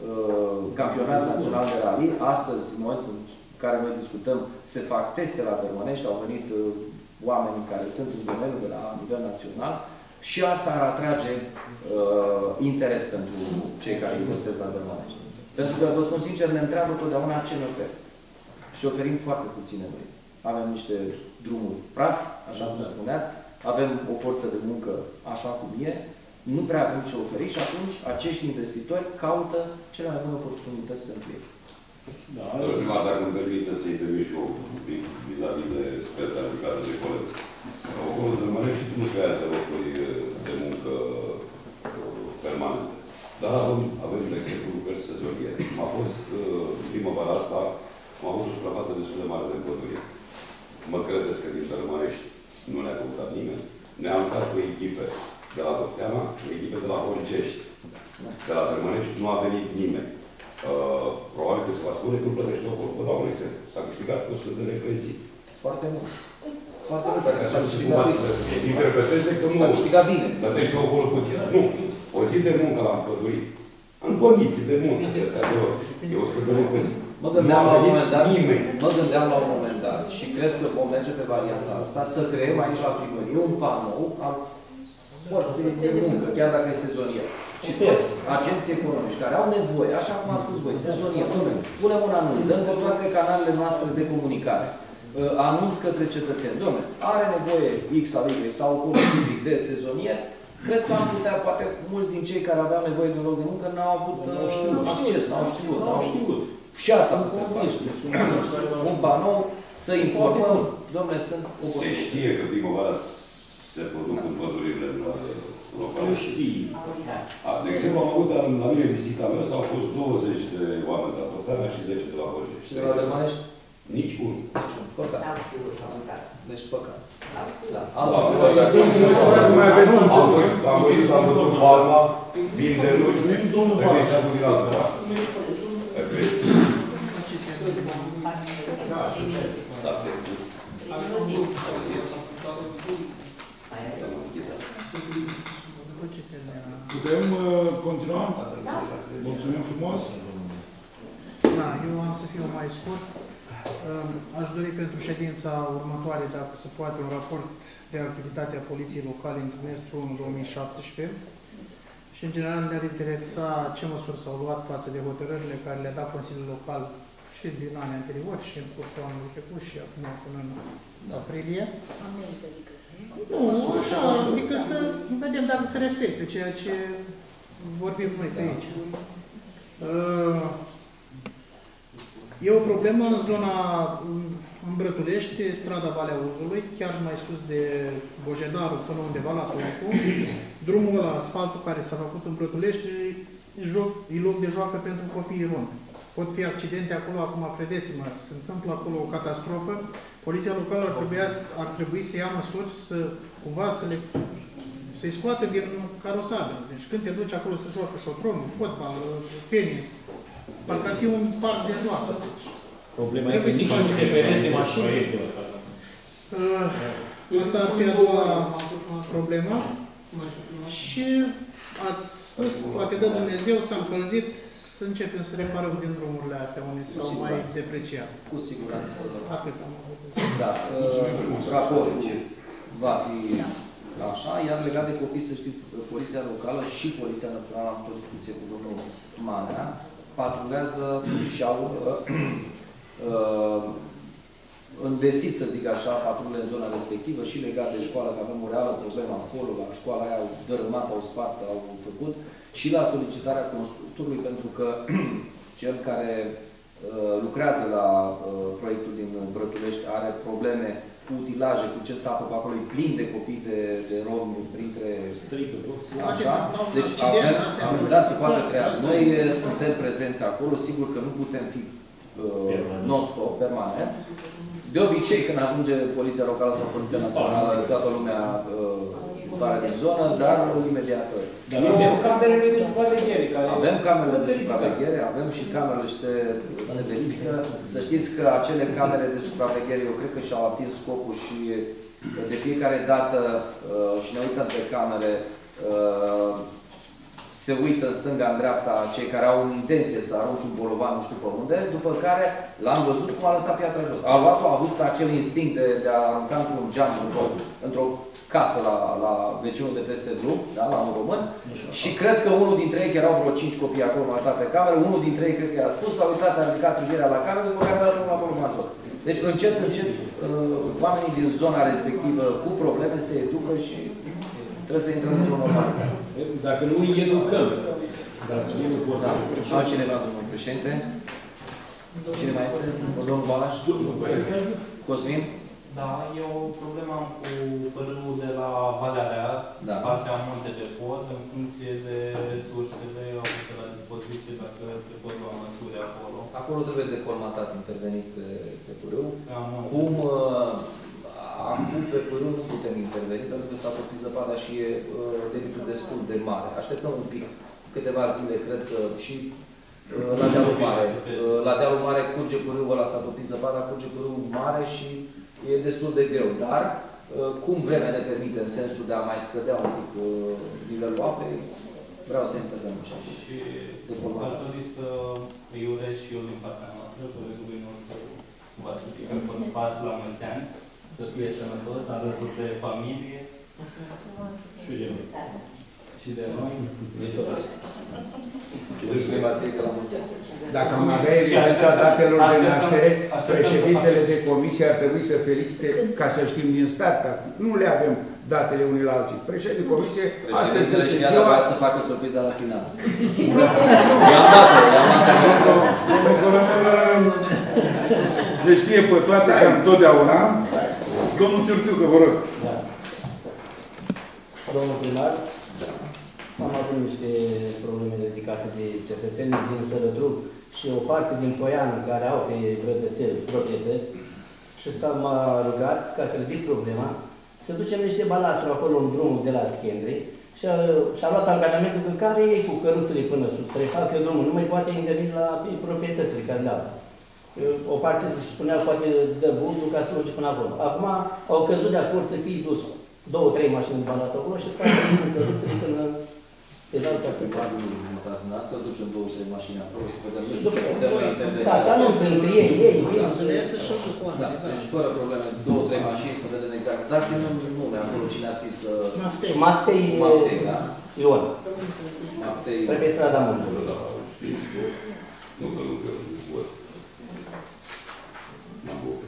uh, campionat național de rally. Astăzi, în momentul în care noi discutăm, se fac teste la Gărmănești, au venit uh, oamenii care sunt în domeniul de la nivel național și asta ar atrage uh, interes pentru cei care investesc la Gărmănești. Pentru că, vă spun sincer, ne întreabă totdeauna ce ne ofer. Și oferim foarte puține noi avem niște drumuri praf, așa cum spuneați, avem o forță de muncă așa cum e, nu prea avem ce oferi și atunci acești investitori caută cele mai bune oportunități pentru ei. Da, Prima, dacă îmi permite să intervin și eu un pic vis-a-vis de speța ridicată de coleg. Ocolul de Mărești nu creează locuri de muncă uh, permanente. Dar avem, avem de exemplu, lucrări sezoniere. A fost uh, primăvara asta, am avut o suprafață destul de mare de pădure mă credeți că din Tărmărești nu ne-a căutat nimeni. Ne-am lucrat cu echipe de la Dofteana, cu echipe de la Oricești. De la Tărmărești nu a venit nimeni. Uh, probabil că se va spune că nu plătește o Vă dau un exemplu. S-a câștigat 100 de lei pe zi. Foarte mult. Foarte mult. Dacă s-a câștigat bine. Interpreteze că nu. S-a câștigat bine. Plătește o acolo puțin. Nu. O zi de muncă la împădurit. În condiții de muncă. Este adevărat. E 100 de lei pe zi. Mă gândeam la un moment dat, mă gândeam la un moment dat și cred că vom merge pe varianta asta, să creăm aici la primărie un panou al forței de muncă, chiar dacă e sezonier. Și toți agenții economici care au nevoie, așa cum a spus voi, sezonier, punem un anunț, dăm pe toate canalele noastre de comunicare, uh, anunț către cetățeni. Dom'le, are nevoie X sau Y sau un de sezonier, Cred că am putea, poate mulți din cei care aveau nevoie de un loc de muncă n-au avut uh, acces, n-au știut. N-au știut. Și asta putem face. Un panou, să informăm, domnule, sunt Se oportunități. știe că primăvara se produc în pădurile locale. A, De exemplu, am avut la la mine vizita mea asta, au fost 20 de oameni de la Tostana și 10 de la Hogești. Și de la Dărmănești? Nici unul. Niciun. Păcat. N-am știut, am uitat. Deci păcat. Da. Da, Am Am văzut, am văzut, am văzut palma, bindelul, vedeți seamă din altă parte. Vedeți? S-a trecut. Am închizat. Putem uh, continua? Mulțumim frumos. Da, eu am să fiu mai scurt. Um, Aș dori pentru ședința următoare, dacă se poate, un raport de activitate a Poliției Locale în trimestrul 1 2017 și, în general, ne-ar interesa ce măsuri s-au luat față de hotărârile care le-a dat Consiliul Local și din anii anteriori și în cursul anului trecut și acum până în aprilie. Amenzi, adică. Nu, așa, adică să vedem dacă se respectă ceea ce vorbim noi pe aici. Uh, E o problemă în zona Îmbrătulești, strada Valea Uzului, chiar mai sus de Bojedarul până undeva la Pălăcu. Drumul ăla, asfaltul care s-a făcut în Brătulești, e, joc, e loc de joacă pentru copiii rom. Pot fi accidente acolo, acum credeți-mă, se întâmplă acolo o catastrofă. Poliția locală ar trebui, ar trebui să ia măsuri să cumva să le să-i scoată din carosadă. Deci când te duci acolo să joacă șotronul, fotbal, tenis, parcă ar fi un parc de joacă. Deci, Problema e că Trebuie să nici nu facem se ceva. vede de mașini. uh, asta ar fi a doua problemă. Și ați spus, poate dă Dumnezeu, s-a încălzit, să începem să reparăm din drumurile astea unde s-au mai siguranță. depreciat. Cu siguranță. Atât am avut. Da, uh, raportul va fi așa, iar legat de copii, să știți, Poliția Locală și Poliția Națională, am tot discuție cu domnul Manea, patrulează și au uh, [clears throat] uh, îndesit, să zic așa, patrulele în zona respectivă și legat de școală, că avem o reală problemă acolo, la școala aia au dărâmat, au spart, au făcut, și la solicitarea constructorului, pentru că [clears throat] cel care uh, lucrează la uh, proiectul din Brătulești are probleme cu utilaje, cu ce sapă pe acolo, e plin de copii de, de romi printre... Strică tot. Așa? La un Deci accident, avem, astea avem, nu- da, se poate da, crea. asta Noi e. eh, suntem prezenți acolo, sigur că nu putem fi uh, Permanent. non-stop, permanent. De obicei, când ajunge Poliția Locală sau Poliția Națională, toată lumea uh, dispare din zonă, dar imediat. Dar avem camerele de supraveghere care... Avem camerele de supraveghere, avem și camerele și se, se verifică. Să știți că acele camere de supraveghere, eu cred că și-au atins scopul și uh, de fiecare dată uh, și ne uităm pe camere, uh, se uită în stânga, în dreapta, cei care au în intenție să arunce un bolovan nu știu pe unde, după care l-am văzut cum a lăsat piatra jos. A luat a avut acel instinct de, de a arunca într-un geam, într-o într casă la, la vecinul de peste drum, da, la un român, și cred că unul dintre ei, că erau vreo cinci copii acolo marcat pe cameră, unul dintre ei cred că i-a spus, s-a uitat, a ridicat privirea la cameră, după care a dat la bolovan jos. Deci încet, încet, uh, oamenii din zona respectivă cu probleme se educă și trebuie să intrăm într-o normalitate. Dacă nu îi educăm, dacă ei nu pot Da. să Altcineva, domnul președinte? Cine mai este? Domnul Balaș? Cosmin? Da, eu problema am cu părâul de la Valea Rea, Da. partea munte de pod, în funcție de resursele avute la dispoziție, dacă se pot lua măsuri acolo. Acolo trebuie de colmatat intervenit pe, pe pârâu. Am Cum uh, acum pe pârâu nu putem interveni, pentru că s-a topit zăpada și e uh, debitul destul de mare. Așteptăm un pic, câteva zile, cred că și uh, la dealul mare. Uh, la dealul mare curge pârâul ăla, s-a topit zăpada, curge pârâul mare și e destul de greu. Dar uh, cum vremea ne permite, în sensul de a mai scădea un pic uh, nivelul apei, vreau să intervenim și aici. Și De colmat. aș dori să îi urez și eu din partea noastră, colegului nostru, va să fie un pas la mulți ani, să fie sănătos, alături de familie și de noi. Și de noi. Și despre Vasilică la mulți ani. Dacă am avea evidența datelor de naștere, președintele de comisie ar trebui să felicite ca să știm din start. că Nu le avem datele unii la alții. Președintele comisie, astăzi Președintele este știa, dar ziua... voia să facă surpriza la final. I-am dat-o, i-am dat-o. Domnul colonel, le știe pe toate ca întotdeauna. Domnul Tiurtiucă, vă rog. Da. Domnul primar, am avut niște probleme ridicate de cetățeni din Sărătruc și o parte din Poiană care au pe brădățel proprietăți și s-a m-a rugat ca să ridic problema să ducem niște balasturi acolo în drumul de la Schendri și a, și-a luat angajamentul că care ei cu căruțele până sus, să refacă drumul, nu mai poate interveni la proprietățile care le-au. O parte se spunea poate dă bundul ca să duce până acolo. Acum au căzut de acord să fie dus două, trei mașini de balast acolo și poate cu căruțele până pe dau ca să Probabil în cazul dumneavoastră ducem două, trei mașini acolo, să vedem, nu știu După- ce putem noi interveni. Da, să anunțe între ei, ei, vin Să să le iasă și cu Da, oameni. deci fără probleme, două, trei mașini, să vedem exact. Dați-mi un nume acolo, cine ar fi să... Maftei. Maftei Maftei, da. Ion, Maftei. spre pe strada Muntului. Nu că nu că nu văd. N-am văzut.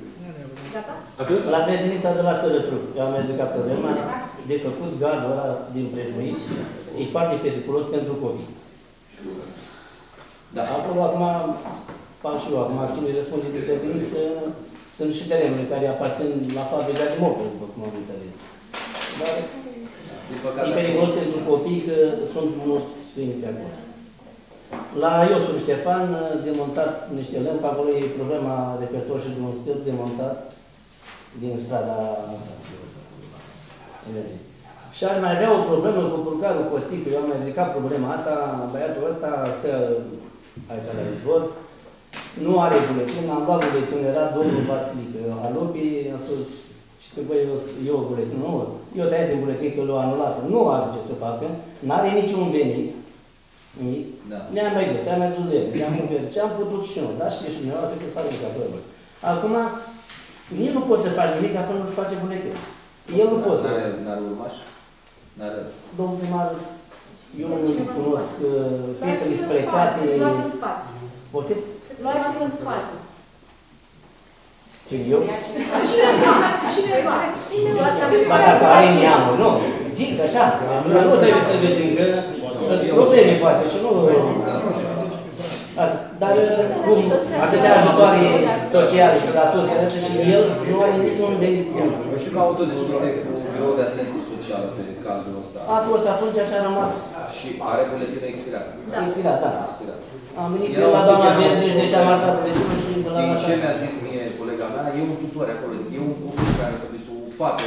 Gata? Atât? La grădinița de la Sărătruc, eu am ridicat problema de făcut gardul ăla din prejmuit. E foarte periculos pentru copii. Da. Acolo, acum, fac și eu, acum, cine răspunde de grădiniță, sunt și terenurile care aparțin la fabrica de mobil, după cum am înțeles. Dar Din e păcate, periculos pentru copii că sunt mulți câini pe acolo. La Iosul Ștefan, de montat niște lămpi, acolo e problema repertor și de un stâlp de montat din strada Energiei. Și ar mai avea o problemă cu purcarul Costicu. Eu am mai ridicat problema asta. Băiatul ăsta stă aici la izvor. Nu are buletin. Am luat buletin. Era domnul Vasilică. Alupii a spus și că băi, eu, eu buletin. Nu, eu tăiat din buletin că l-au anulat. Nu are ce să facă. N-are niciun venit. Nimic. Da. Ne-am mai dus, am mai dus de el. Ne-am învățat ce am putut și noi. Da, știți și dumneavoastră că s-a ridicat problema. Acum, nici nu poți să faci nimic dacă nu-și face buletin. El nu poate să... N-are, n-are urmaș? N-are... Domnul primar, eu nu cunosc uh, fetele Luați-l în sprecate. spațiu, luați în spațiu. Poftiți? Luați-l în spațiu. Ce eu? Cineva, cineva. Luați-l Ba dacă are neamul, nu. Zic așa, că nu trebuie să vedem că sunt probleme poate și nu... Asta. Dar cum atâtea ajutoare sociale și la toți care și el nu are niciun venit. Eu știu că au avut o discuție cu Biroul de Asistență Socială pe cazul ăsta. A fost atunci așa a rămas Și are buletinul expirat. inspirat, da. Expirat. Am venit Era eu la un doamna șoc, Verdeci, deci am arătat de sus și de la Din ce asta. mi-a zis mie colega mea, e un tutor acolo, e un copil care trebuie să o facă,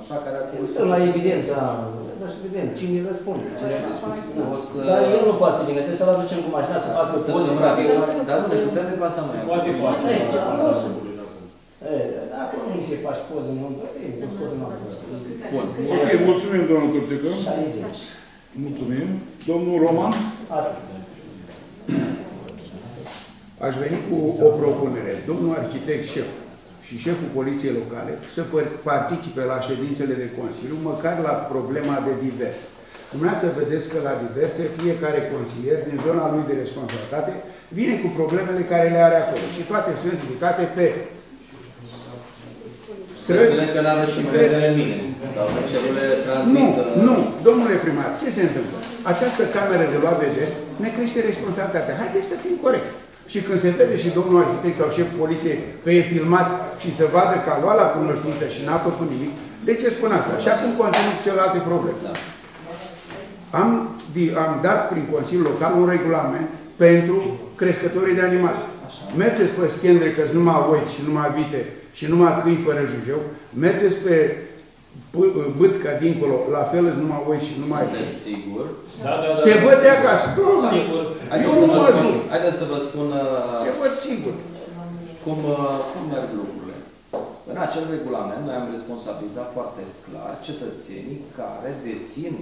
așa, care ar trebui să... Sunt la evidență, nu știu, vedem, cine răspunde. cine răspunde. Da. O să... Dar el nu poate să vină, trebuie să-l aducem cu mașina să facă poze. Săptămâna viitoare, dar nu ne putem deplasa noi. Poate acum. face. Ei, ce frumos. Ei, Dacă nu mi se faci poze în muncă, ei, nu poze în muncă. Bun. Ok, mulțumim, domnul Turtică. 60. Mulțumim. Domnul Roman? Atât. Aș veni cu o propunere. Domnul arhitect șef și șeful poliției locale să par- participe la ședințele de Consiliu, măcar la problema de divers. Dumneavoastră vedeți că la diverse, fiecare consilier din zona lui de responsabilitate vine cu problemele care le are acolo și toate sunt ridicate pe Să înțeleg că n-aveți în vedere mine. Sau că celule Nu, transmit... uh, nu, domnule primar, ce se întâmplă? Această cameră de luat vedere ne crește responsabilitatea. Haideți să fim corecți. Și când se vede și domnul arhitect sau șef poliției că e filmat și să vadă că a luat la cunoștință și n-a făcut nimic, de ce spun asta? Și acum continuu cu celelalte probleme. Da. Am, di- am dat prin Consiliul Local un regulament pentru crescătorii de animale. Mergeți pe schendre că numai oi și numai vite și numai câini fără jujeu, mergeți pe Bă- Bâtca dincolo, la fel îți numai oi și numai... Sunteți sigur? Da, da, da. Se văd de acasă. Domnule, Sigur. Haideți Eu să nu vă mă spun, duc. haideți să vă spun Se uh, văd sigur. cum, uh, cum merg lucrurile. În acel regulament noi am responsabilizat foarte clar cetățenii care dețin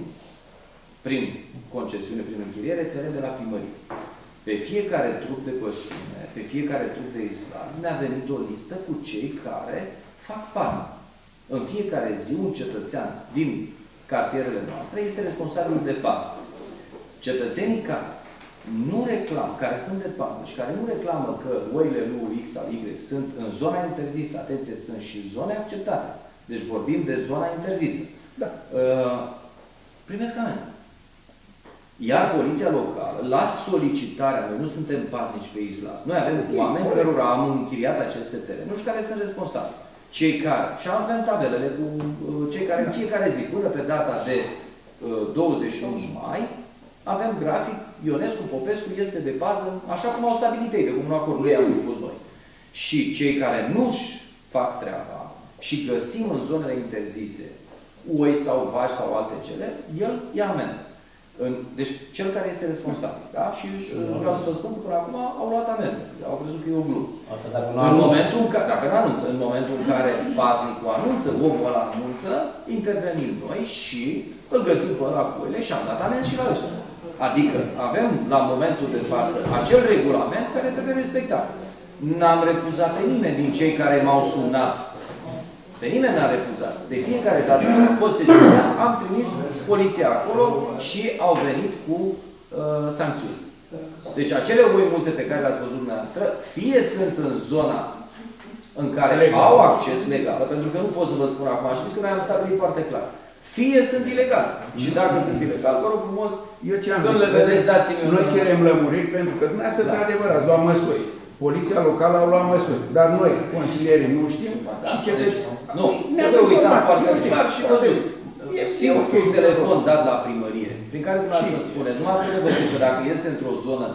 prin concesiune, prin închiriere, teren de la primărie. Pe fiecare trup de pășune, pe fiecare trup de islas, ne-a venit o listă cu cei care fac pasă. În fiecare zi, un cetățean din cartierele noastre este responsabil de pasă. Cetățenii care nu reclamă, care sunt de pază și care nu reclamă că oile lui X sau Y sunt în zona interzisă, atenție, sunt și zone acceptate. Deci vorbim de zona interzisă. Da. Uh, primesc amendă. Iar poliția locală, la solicitarea, noi nu suntem paznici pe Islas, noi avem oameni cărora am închiriat aceste terenuri și care sunt responsabili. Cei care, și avem tabelele cu uh, cei care în fiecare zi, până pe data de uh, 21 mai, avem grafic, Ionescu, Popescu este de pază, așa cum au stabilit ei, de cum nu acord ei am impus noi. Și cei care nu-și fac treaba și găsim în zonele interzise oi sau vaci sau alte cele, el ia amendă. În, deci cel care este responsabil. Da? Și uh, vreau să vă spun că până acum au luat amendă. Au crezut că e o glumă. Asta dacă nu În anunță. momentul în care, dacă nu anunță, în momentul în care paznicul anunță, omul ăla anunță, intervenim noi și îl găsim pe ăla cu ele și am dat amenzi și la ăștia. Adică avem la momentul de față acel regulament care trebuie respectat. N-am refuzat pe nimeni din cei care m-au sunat. Pe nimeni n-a refuzat. De fiecare dată când a fost sesizat, am trimis poliția acolo și au venit cu uh, sancțiuni. Deci acele oi multe pe care le-ați văzut dumneavoastră, fie sunt în zona în care Legal. au acces legal, pentru că nu pot să vă spun acum, știți că noi am stabilit foarte clar. Fie sunt ilegale. Și dacă sunt ilegale, vă rog frumos, Eu ce am când zis? le vedeți, dați-mi un Noi cerem lămuriri pentru că dumneavoastră, Da. de adevăr, ați luat măsuri. Poliția locală a luat măsuri. Dar noi, consilierii, nu știm Da, și ce deci, veți... nu, Ne-ați trebuie uitat informat. foarte E ok. clar și văzut. E- e Singurul ok. telefon dat la primărie, prin care dumneavoastră spune, nu are văzut că dacă este într-o zonă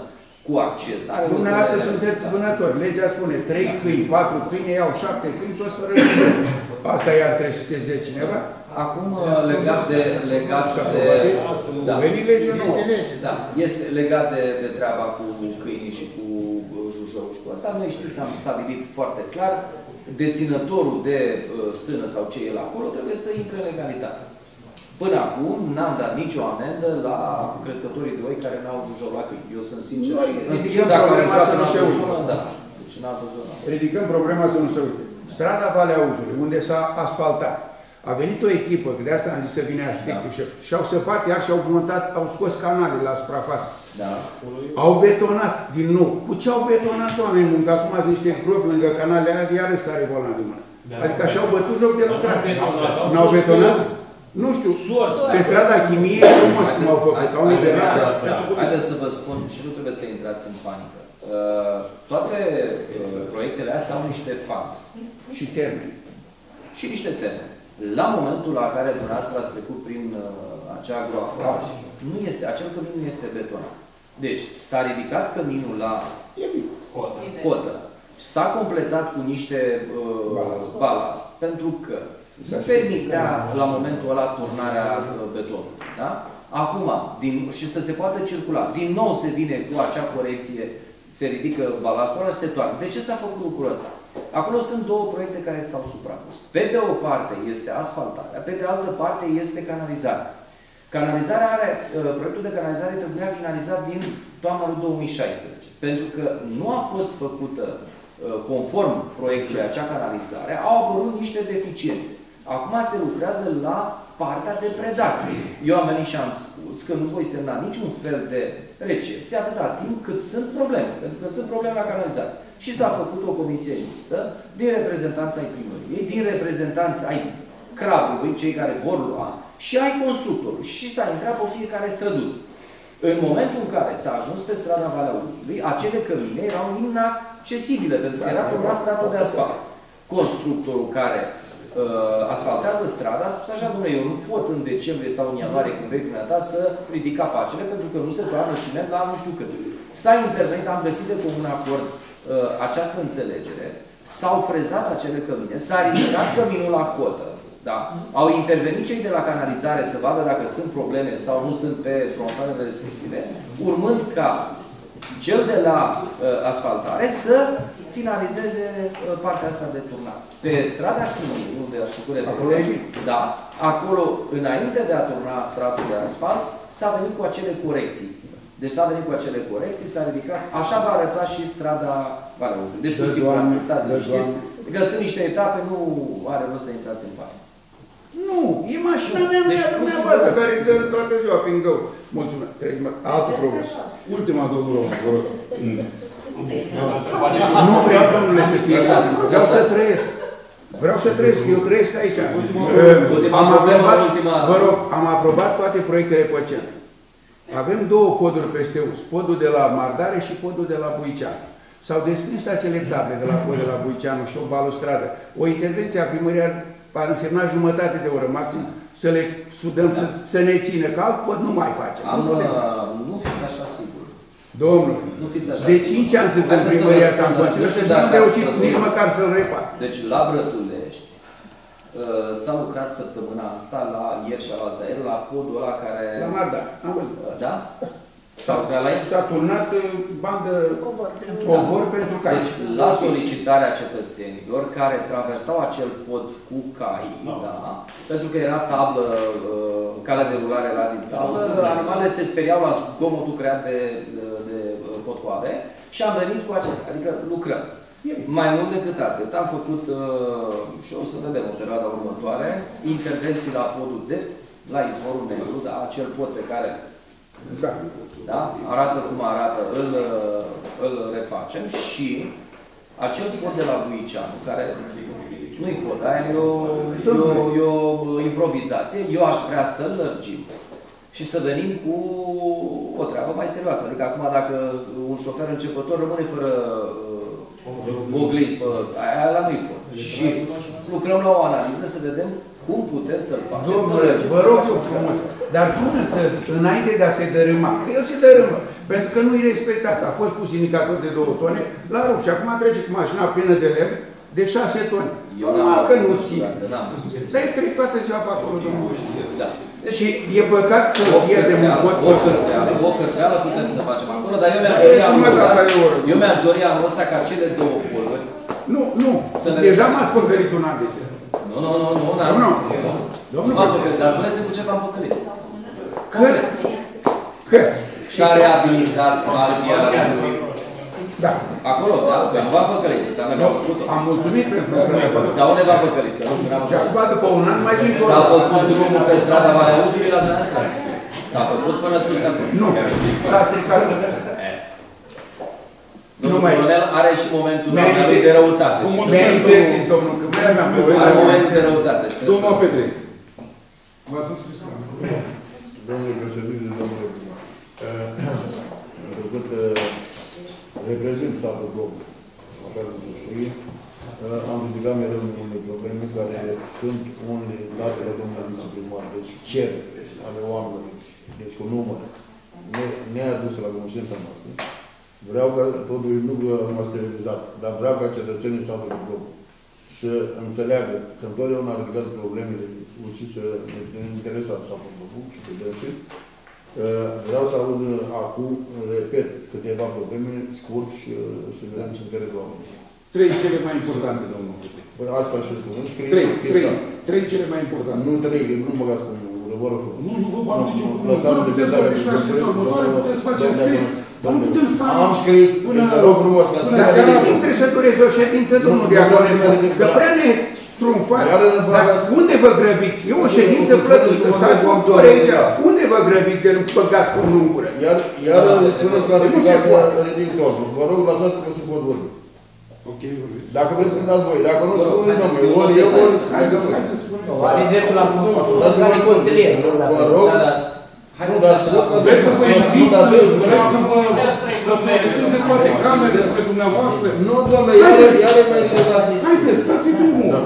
cu acces, are rost să Dumneavoastră le- sunteți Da. vânători. Legea spune trei câini, patru câini, ei au șapte câini, toți fără nimic. Asta iar trebuie să se de cineva? Acum, legat de, legat de, Da. Veni legea nouă. Este lege. da, este legat de, de treaba cu câinii și cu uh, jujou și cu asta, noi știți că am stabilit foarte clar, deținătorul de uh, stână sau ce e el acolo trebuie să intre în legalitate. Până acum n-am dat nicio amendă la crescătorii de oi care n-au jujou la câini. Eu sunt sincer. Noi și- în ridicăm schimb, dacă am problema intrat să în nu se altă uite. zonă, da. Deci în altă zonă. Ridicăm problema să nu se uite. Strada Valea Uzului, unde s-a asfaltat, a venit o echipă, că de asta am zis să vină arhitectul șef, și au săpat iar și au montat, au scos canale la suprafață. Da. Au betonat din nou. Cu ce au betonat oameni buni? Că acum sunt niște gropi lângă canalele alea, de iarăși sare volan de mână. Da. Adică așa au bătut joc de lucrat. betonat, au N-au pus betonat? sol. Nu știu. Sol. Pe strada chimiei, frumos cum au făcut. Au Haideți nivelat. să- Haideți să vă spun și nu trebuie să intrați în panică. Uh, Toate uh, proiectele astea au niște faze Și termeni. și niște termene. La momentul la care dumneavoastră ați trecut prin uh, acea groapă, nu este, acel cămin nu este betonat. Deci, s-a ridicat căminul la E bine. Cotă. cotă, s-a completat cu niște uh, Balast. balast, pentru că nu permitea la momentul ăla turnarea uh, betonului. Da? Acum, din, și să se poată circula, din nou se vine cu acea corecție, se ridică balastul ăla și se toarnă. De ce s-a făcut lucrul ăsta? Acolo sunt două proiecte care s-au suprapus. Pe de o parte este asfaltarea, pe de altă parte este canalizarea. Canalizarea are, uh, proiectul de canalizare trebuia finalizat din toamna lui 2016. Pentru că nu a fost făcută uh, conform proiectului acea canalizare, au apărut niște deficiențe. Acum se lucrează la partea de predare. Eu am venit și am spus că nu voi semna niciun fel de recepție atâta timp cât sunt probleme. Pentru că sunt probleme la canalizare. Și s-a făcut o comisie mixtă din reprezentanța ai primăriei, din reprezentanța ai crabului, cei care vor lua, și ai constructorului. Și s-a intrat pe fiecare străduț. În momentul în care s-a ajuns pe strada Valea Uzului, acele cămine erau inaccesibile, pentru că era turnat stratul de asfalt. Constructorul care uh, asfaltează strada a spus așa, domnule, eu nu pot în decembrie sau în ianuarie, când vei dumneata, să ridic capacele, pentru că nu se toarnă ciment la nu știu cât. S-a intervenit, am găsit de comun acord uh, această înțelegere, s-au frezat acele cămine, s-a ridicat căminul la cotă, da? Au intervenit cei de la canalizare să vadă dacă sunt probleme sau nu sunt pe tronsoanele respective, urmând ca cel de la uh, asfaltare să finalizeze uh, partea asta de turnat. Pe strada Chimii, unde ați făcut Acolo e bine. da, acolo, înainte de a turna stratul de asfalt, s-a venit cu acele corecții. Deci s-a venit cu acele corecții, s-a ridicat, așa va arăta și strada Valea Uzului. Deci, cu Dă, siguranță, Doamne, stați dă, liniștit, Doamne. că sunt niște etape, nu are rost să intrați în panică. Nu, e mașina mea, Deci, mea, cu dumneavoastră, siguranță. care dă toată ziua prin gău. Mulțumesc. Treci, mă, altă problemă. Ultima, domnul Roman, vă rog. Nu vreau, domnule, să fie Lăsați, Vreau să lăsați. trăiesc. Vreau să trăiesc, eu trăiesc aici. ultima Am problemă, aprobat, ultima- vă rog, am aprobat toate proiectele pe centru. Avem două poduri peste us, podul de la Mardare și podul de la Buiceanu. S-au desprins acele table de la pod de la Buiceanu și o balustradă. O intervenție a primării ar, ar însemna jumătate de oră maxim să le sudăm, să, să ne țină, că alt pod nu mai facem. Am, Nu putem. uh, nu fiți așa sigur. Domnul, Nu fiți așa de sigur. 5 ani sunt în Haideți să vă primăria asta în spun, Consiliu nu și știu nu dacă am ați reușit văzut. nici măcar să-l repar. Deci, la Brătulești, uh, s-a lucrat săptămâna asta, la ieri și la ieri, la podul ăla care... La Mardar, am văzut. Uh, Da? S-a lucrat la el? S-a turnat uh, bandă Covor. covor pentru cai. Deci, la solicitarea cetățenilor care traversau acel pod cu cai, da, pentru că era tablă, uh, calea de rulare era din tablă, animalele se speriau la zgomotul creat de, de, de uh, potcoave și am venit cu acel, adică lucrăm. Mai mult decât atât, am făcut, uh, și o să vedem în perioada următoare, intervenții la podul de, la izvorul negru, da, acel pod pe care Da. da? arată cum arată, îl, îl refacem și acel pod de la Buiceanu, care nu-i pod, aia e o, e, o, e o improvizație, eu aș vrea să-l lărgim și să venim cu o treabă mai serioasă. Adică acum dacă un șofer începător rămâne fără uh, oglis pe aia, aia nu-i pot. Și lucrăm la o analiză să vedem cum putem să-l facem. să Domnule, lărgim, vă să rog facem eu frumos, treaba asta. dar până să, înainte de a se dărâma, că el se dărâmă, pentru că nu-i respectat, a fost pus indicator de 2 tone la rup și acum trece cu mașina plină de lemn de 6 tone. Eu Normal n-am că nu văzut, ține. frate, n-am văzut. Dar e trec toată ziua pe acolo, domnule. Da. Deci, Și e păcat să o pierdem un cărpeală, pot o cărpeală, o cărpeală putem să facem acolo, dar eu mi-aș Da, dori e anul jumătate ăsta, de oră. eu mi-aș dori anul ăsta ca cele două poluri, Nu, nu, Să ne- deja m-ați păcălit un an de zile. Nu, nu, nu, nu, n-am, Nu, nu. nu, Domnul nu m-am președinte. păcălit, dar spuneți-mi cu ce v-am păcălit. Că, că, S-a reabilitat Albiarului, da, acolo, da, că nu v-am păcălit, înseamnă că am făcut-o. am mulțumit pentru că mi-a făcut. Dar unde v-am păcălit? Că nu știu, n-am Și ajuns. acum, după un an, mai vin S-a făcut drumul pe strada Valea Uzului la dumneavoastră. S-a făcut până sus acolo. Nu, s-a stricat. Domnul Nu mai- colonel are și momentul Mi-a lui de răutate. și Mi-a interzis, domnul, că mai aveam Are momentul de răutate. trebuie Domnul să- Petre, v-ați înscris la... Domnule președinte, domnule primar, pentru că reprezint satul Glob, așa cum se știe, eh, am ridicat mereu unele probleme care sunt unele date la domnul viceprimar, deci cer ale oamenilor, deci cu număr, ne- neaduse la cunoștința noastră. Vreau ca, totuși nu că am sterilizat, dar vreau ca cetățenii satului Glob să înțeleagă că întotdeauna a ridicat problemele ucise de interesat satul Glob și pe dânsul, Uh, Vreau să aud uh, acum, repet, câteva probleme, scurt și uh, să vedem ce interes oamenii. Trei cele mai importante, domnul Petre. Băi, Asta și spun. Scrie, Trei, scrie, trei, trei cele mai importante. Nu trei, nu băgați cu mine, vă rog frumos. Nu, nu vă bag nicio cu Lăsați Nu de puteți dezarea vorbi și la de ședința următoare, puteți face Domnule, scris. Domnule, Nu putem sta Am scris, până- vă rog frumos, ca să până ne seara. Dar vedem. nu trebuie să dureze o ședință, domnul Nu, Diacone, nu, nu, nu, că nu, prea ne strunfați. Iar în Dar băgați- unde vă grăbiți? E o Nu, ședință nu, nu, plătită, nu, nu, stați nu, o nu, ore nu, aici. nu. Unde vă grăbiți de nu băgați cu în gură? Iar, iar Da, da, spuneți că a nu se ridicat, poate. ridic totul. Vă rog, lăsați-vă să pot vorbi. Ok, vorbiți. Dacă vreți să-mi dați voi, dacă nu, Vă rog, spuneți, haideți domnule, să ori eu, ori... Haideți, haideți, spuneți. Are dreptul la cuvânt, Dați-vă care să consilier. Vă rog, Da, da. nu Haideți dați să loc, Vreți să vă invit, Nu, dar vreți, vreți să vă, să se reduze toate camerele spre dumneavoastră? Nu, domnule, iar, iar e mai ridicat. Haideți, dați drumul. Da.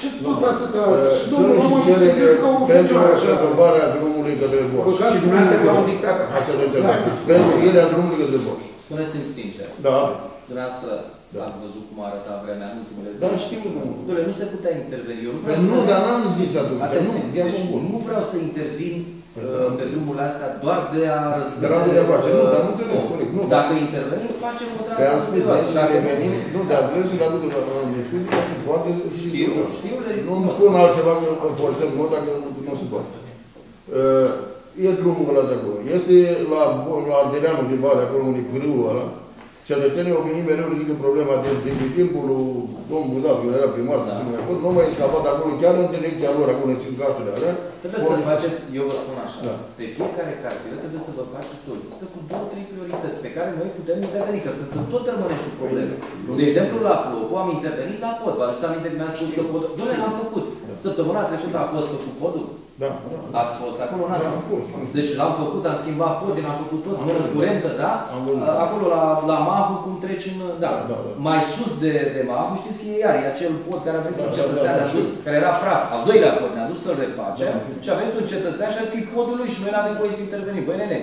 Ce tot atâta... Și Sunt domnul și Roman, cele sunteți ca o pentru fecioară așa. rezolvarea drumului către Boș. Băgați Și Dumneavoastră dumneavoastră ca un dictator. Acea înțelegere. Pentru irea drumului către Boș. Spuneți-mi sincer, Da. dumneavoastră ați văzut cum arăta vremea în ultimele Dar două știu, nu. Dom'le, nu se putea interveni. Eu nu Păi vreau nu, să... dar n-am zis atunci. Nu, Atenție, e deci acum bun. nu vreau să intervin uh, pe drumurile astea doar de a răspunde. Dragul de afaceri. Nu, dar nu înțeles, corect. Nu. Dacă intervenim, facem o Că am treabă spus, serioasă. să revenim, nu, dar vrem să le aduc la- în discuție ca să poată și Știu, să știu, le Nu îmi spun altceva că îl forțăm nu, dacă nu, nu se poate. Uh, e drumul ăla de acolo. Este la, la Ardeleanul din Vale, acolo unde e grâul ăla. Cetățenii au venit mereu ridică problema de, de, de timpul lui domnul Buzat, când era primar, Da. da. acolo, nu mai scapat acolo, chiar în direcția lor, acolo în casele alea. Trebuie Ori- să faceți, eu vă spun așa, Da. pe fiecare cartieră trebuie să vă faceți o listă cu două, trei priorități pe care noi putem interveni, că sunt în tot Tărmăneștiul probleme. De exemplu, la Plocu am intervenit la pod. Vă aduceți aminte că mi-a spus că podul... Doamne, l-am făcut. Săptămâna trecută a fost făcut podul. Da, da. Ați fost acolo? N-ați Da, fost? am fost, am fost. Deci l-am făcut, am schimbat podul, am făcut tot, Am mână văzut. curentă, da? Am văzut. Acolo la, la Mahu, cum treci în... Da. Da, da. Mai sus de, de Mahu, știți că e iar, e acel pod care a venit Da, un da, cetățean, da, ne-a da, dus, știu. care era praf. Al doilea pod, ne-a dus să-l refacem Da. și a venit un cetățean și a scris podul lui și noi n-avem voie să intervenim. Băi, nene,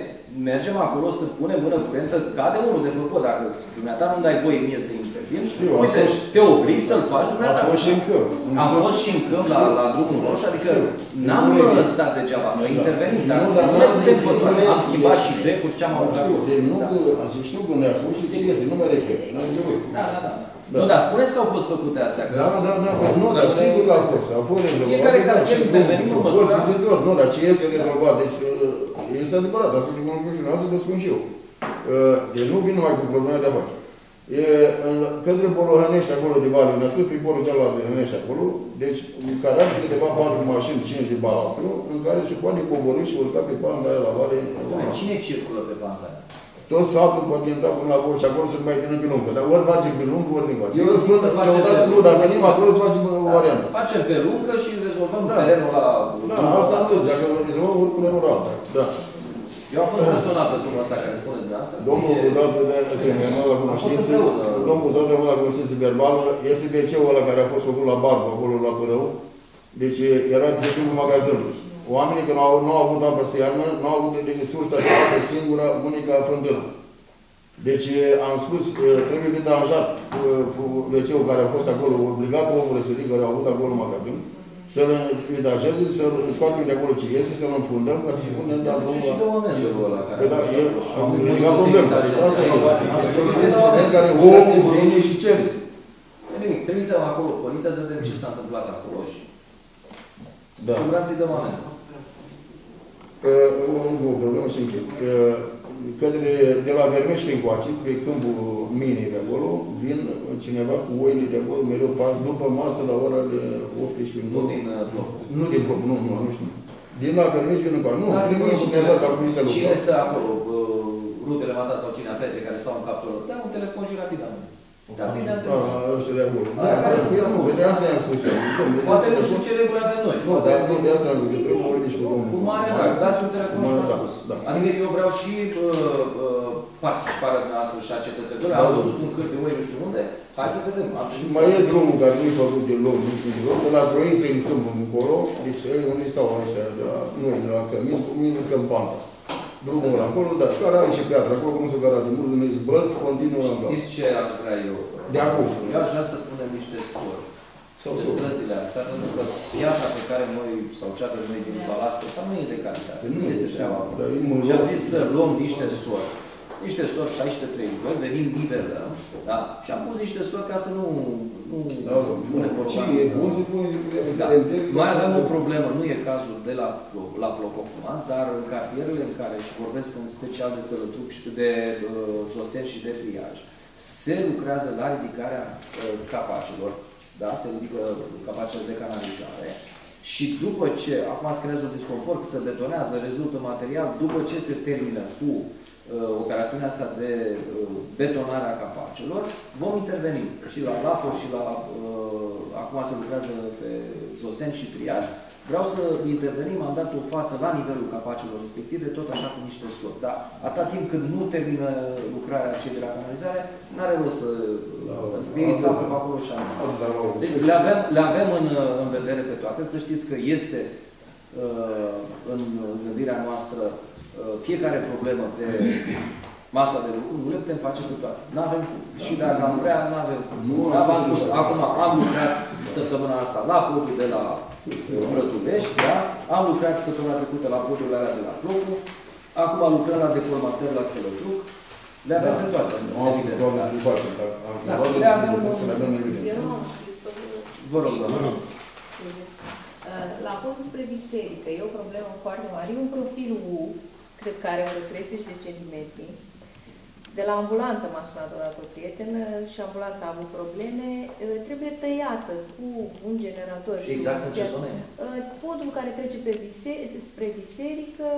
mergem acolo să punem mână curentă, cade unul de pe pod, dacă dumneata nu dai voie mie să intervin, Știu, am uite, fost- te oblig să-l faci dumneata. Ați fost și în câmp. În Am câmp. fost și în câmp la, la drumul roșu, adică n-am Nu e- stat degeaba, noi Da. intervenim, dar Nu, nu, dar nu n-am ne putem zis, fătoare. nu e- Am schimbat și becuri, ce am avut Știu, acolo. de nu Da. că, azi știu că ne-a spus și ce este, nu mă repet. n-am înțeles. Da, da, da. Da. Nu, dar spuneți că au fost făcute astea. Că... Da, da, da, da, nu, dar sigur că a fost, a fost rezolvat. Fiecare Da, care și cel intervenim în cum, măsura- ori de ori, Nu, dar ce este rezolvat, deci uh, este adevărat, asta să vă spun și asta vă spun și eu. Uh, Deci nu vin numai cu probleme de afaceri. E, în- către Bolohănești, acolo de vale, ne-a spus prin porul cealaltă de Hănești acolo, deci care are câteva patru mașini, 5 de balastru, în care se poate coborî și urca pe panta aia la vale. Doamne, Cine circulă pe panta aia? Tot satul poate intra până la bord și acolo să mai țină pe lungă. Dar ori face pe lungă, ori nu face. Eu Eu zic spun să că facem odată pe nu, lungă. dacă venim acolo să facem o variantă. Facem pe lungă și rezolvăm Da. terenul la... Da, asta am zis, dacă rezolvăm, ori punem o alta. Da. Eu am fost personal pe drumul ăsta care spuneți dumneavoastră. Domnul E- Buzat de asemenea, la cunoștință, împreună. domnul Buzat de la cunoștință verbală, este BC-ul ăla care a fost făcut la Barbu, acolo la Părău, deci era de timpul magazinului. Oamenii că nu au, nu au avut apă să iarnă, nu au avut decât sursa de apă singura, unica fântână. Deci am spus că trebuie detanjat WC-ul care a fost acolo, obligat pe omul respectiv care a avut acolo magazin, să-l detanjeze, să-l scoatem de acolo ce este, să-l înfundăm, ca să punem de Și și drumul două membri ăla care... Păi da, e, am Am ridicat problema. Deci asta e. Inclusiv În care omul vine și cere. E nimic, trimitem acolo poliția, vedem ce s-a întâmplat acolo și... Da. Siguranță-i dăm amendă. Încă o problemă și închid. Către, de la Vermești încoace, pe câmpul minei de acolo, vin cineva cu oile de acolo, mereu pas, după masă la ora de 18. Nu din uh, bloc. Nu din bloc, nu, nu, nu știu. Din la Vermești vin încoace. Nu, Dați-mi vin voie și să cineva întreb. la cuvinte Cine locale. stă acolo? uh, Rudele Mata sau cine Petre care stau în capul lor? Dea un telefon și rapid am. Rapid am trimis. Ah, ăștia de acolo. Aia care sunt? Nu, de asta i-am spus eu. Poate nu știu ce reguli avem noi. Nu, dar nu, de asta am zis că trebuie vorbit și cu domnul. Cu mare drag, dați un telefon și Mare v-am drag, spus. da. Adică eu vreau și uh, uh, participarea noastră și a cetățenilor. Am văzut un câr de oi nu știu unde. Hai să vedem. Am Și mai e drumul care nu-i făcut deloc, nu știu deloc, de la Troință în câmp încolo, deci ei unde stau ăștia, de la noi, de la Cămin, cu mine în Câmpanta. Drumul ăla acolo, da, care are și piatră, acolo cum se gara de mult, unde zbălți, continuă la Știți ce aș vrea eu? De acum. Eu aș vrea să punem niște sori. Sau de sori. străzile astea, pentru că piața pe care noi, sau cea pe noi din Balastru, sau nu e de calitate, nu este treaba Dar acolo. e mândru. Și am zis să luăm niște sori. Niște sori 16-32, venim nivelăm, da? Și am pus niște sori ca să nu, nu Da, punem Ce problema. e bun să pune, să pune, să Da. reîntâlnesc, Mai să- avem o problemă, nu e cazul de la, la Ploc acum, dar în cartierele în care, și vorbesc în special de Sălătruc și de uh, Josel și de Triaj, se lucrează la ridicarea uh, capacilor, da? se ridică capacele de canalizare și după ce, acum se creează un disconfort, că se betonează, rezultă material, după ce se termină cu uh, operațiunea asta de uh, betonare a capacelor, vom interveni și la LAFO și la, uh, acum se lucrează pe Josen și Triaj, vreau să intervenim, am dat o față la nivelul capacelor respective, tot așa cu niște sori. Dar atâta timp când nu termină lucrarea cei de la canalizare, n-are rost să... Ei să pe acolo și am deci le avem, le avem în, în vedere pe toate, să știți că este uh, în gândirea noastră uh, fiecare problemă pe masa de lucru, nu le putem face pe toate. Nu avem cum. Și dacă am vrea, nu avem cum. Dar v-am spus, acum am lucrat săptămâna asta la podul de la Brătuvești, da? am lucrat săptămâna trecută la podurile alea de la Plocu, acum lucrăm la deformatări la Sălătruc, le avem pe toate. Nu am spus doamne să le facem, dar am Da, văzut le avem să le avem în evidență. Eu nu am scris pe Vă rog, doamnă. Scuze. Uh, La podul spre biserică e o problemă foarte mare. E un profil U, cred că are vreo 30 de centimetri. De la ambulanță m-a sunat odată o prietenă și ambulanța a avut probleme. Uh, Trebuie tăiată cu un generator. și Exact un în ce ger- zonă e? Uh, Podul care trece pe bise- spre biserică,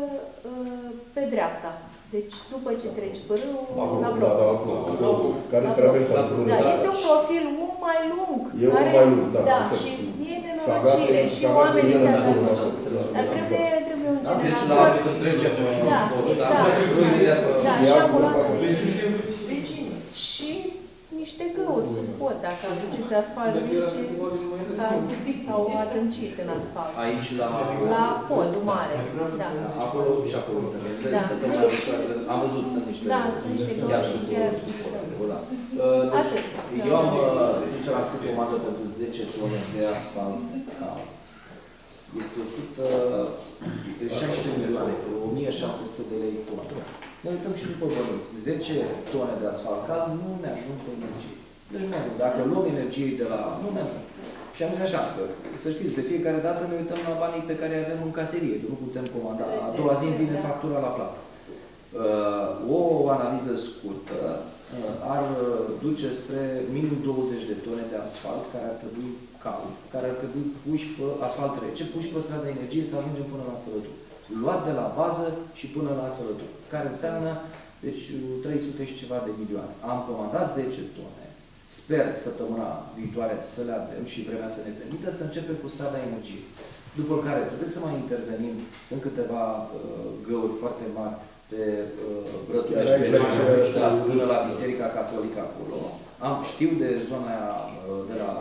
uh, pe dreapta. Deci după ce treci pârâul, Acolo, la da, bloc. da, acolo. Care La traversează bloc. pârâul. Da, este un profil mult mai lung. E mult care, mai lung, da, Da, perfect. și e Să agațe- nenorocire și să agațe oamenii el se în agață. acolo. Dar trebuie, trebuie un Da, deci la generator. când trecem Da, tot, exact. râurile, Da, E și acolo, ambulața. acolo. Și niște găuri sub pod, dacă aduceți asfalt rece sau, sau adâncit în asfalt. aici la... La podul mare, da. Acolo și acolo. Da. Săptămâna viitoare, Am văzut, sunt niște... Da, sunt niște chiar găuri, sub chiar. sub podul, da. Uh, Deci, Atât. eu am, uh, sincer, am făcut comandă pentru 10 tone de asfalt cald. Este 116 milioane, 1600 de lei tonă. Ne uităm și după bănuți. 10 tone de asfalt cald nu ne ajung pe energie. Deci nu ne ajung. Dacă luăm energie de la... nu ne ajung. Și am zis așa, că, să știți, de fiecare dată ne uităm la banii pe care îi avem în caserie, nu putem comanda. A doua zi îmi vine factura la plată. Uh, o analiză scurtă uh, ar uh, duce spre minim 20 de tone de asfalt care ar trebui cald, care ar trebui puși pe asfalt rece, puși pe strada energie să ajungem până la sălături. Luat de la bază și până la sălături, care înseamnă deci 300 și ceva de milioane. Am comandat 10 tone. Sper săptămâna viitoare să le avem și vremea să ne permită să începem cu strada energiei. După care trebuie să mai intervenim. Sunt câteva uh, găuri foarte mari pe uh, Brătulești, pe da, până la Biserica Catolică acolo. Am, știu de zona aia uh, de, la,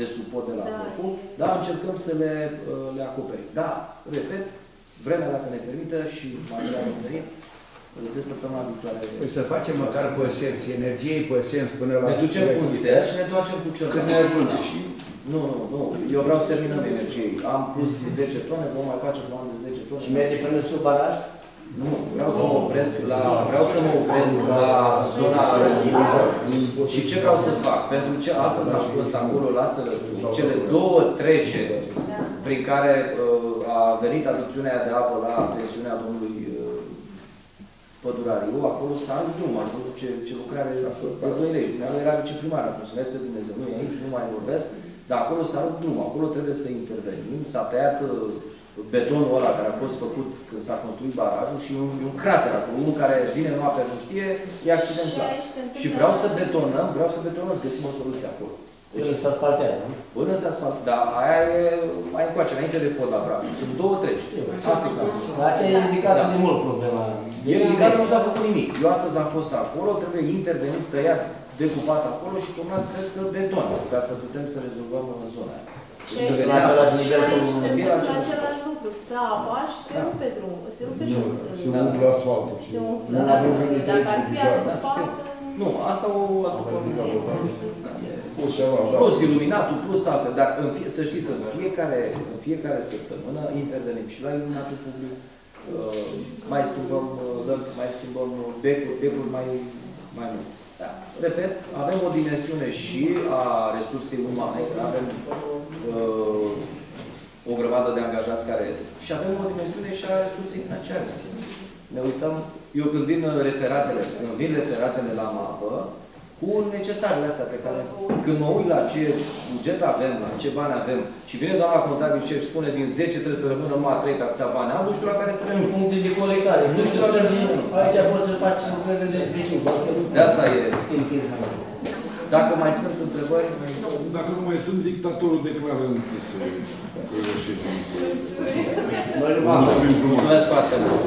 de suport de la Da. Corpu, dar încercăm să le, uh, le acoperim. Da, repet, vremea dacă ne permită și materialul venit, de săptămâna viitoare. Păi să facem măcar pe sens, energiei pe sens până la... Ne ducem cu un sens și ne ducem cu celălalt. Cât ne ajunge și... Nu, nu, nu. Eu vreau să terminăm energiei. Am plus 10 tone, vom mai face comandă de 10 tone. Și merge până sub baraj? Nu, vreau să mă opresc la, vreau să mă opresc la zona Rădină. Și ce vreau să fac? Pentru ce astăzi am fost acolo la Sălături, cele două treceri prin care uh, a venit aducțiunea de apă la pensiunea domnului uh, Pădurariu, acolo s-a rupt drum, ați văzut ce, ce lucrare de doi legi. Dumnezeu era viceprimar atunci, să de Dumnezeu, nu e aici, nu mai vorbesc, dar acolo s-a rupt drum, acolo trebuie să intervenim, s-a tăiat uh, betonul ăla care a fost făcut când s-a construit barajul și un, un crater acolo, unul care vine noaptea, nu știe, e accidental. Și aici se întâmplă Și vreau să așa. betonăm, vreau să betonăm, să găsim o soluție acolo. Până să asfaltează, nu? Până să asfalt, dar aia e mai încoace, înainte de pod la Brașov. Sunt două treci. Astăzi am fost. Dar aceea e ridicat Da. de mult problema. E ridicat, nu s-a făcut nimic. Eu astăzi am fost acolo, trebuie intervenit, tăiat, decupat acolo și turnat, cred că, beton, ca să putem să rezolvăm în zona aia. Și Deci aici devenea- la același nivel și aici cum- se Să fie la întâmplă același- același lucru. Stă apa și se Da. rupe drumul, se rupe Nu, și se umflă asfaltul și se umflă. nu avem unde Dacă ar trece fi picioare. asupat, Nu, asta o asupra Pus ceva, da. Plus iluminatul, plus alte. Dar în fie, să știți, în fiecare, în fiecare săptămână intervenim și la iluminatul public, uh, mai schimbăm uh, lămpi, mai schimbăm uh, becuri, becuri mai, mai mult. Da. Repet, avem o dimensiune și a resursei umane, că avem uh, o grămadă de angajați care... Și avem o dimensiune și a resursei financiare. Ne uităm, eu când vin referatele, când vin referatele la mapă, cu necesarele astea pe care, când mă uit la ce buget avem, la ce bani avem, și vine doamna contabil și spune din 10 trebuie să rămână numai 3 ca atâția bani, am nu știu la care să În rămân. funcție de colectare. Nu știu la care să rămân. Aici poți să faci lucrările respectiv. De asta e. Dacă mai sunt întrebări, Dacă nu mai sunt, dictatorul declară închisă ședința. Noi nu Mulțumim frumos. mulțumesc foarte mult.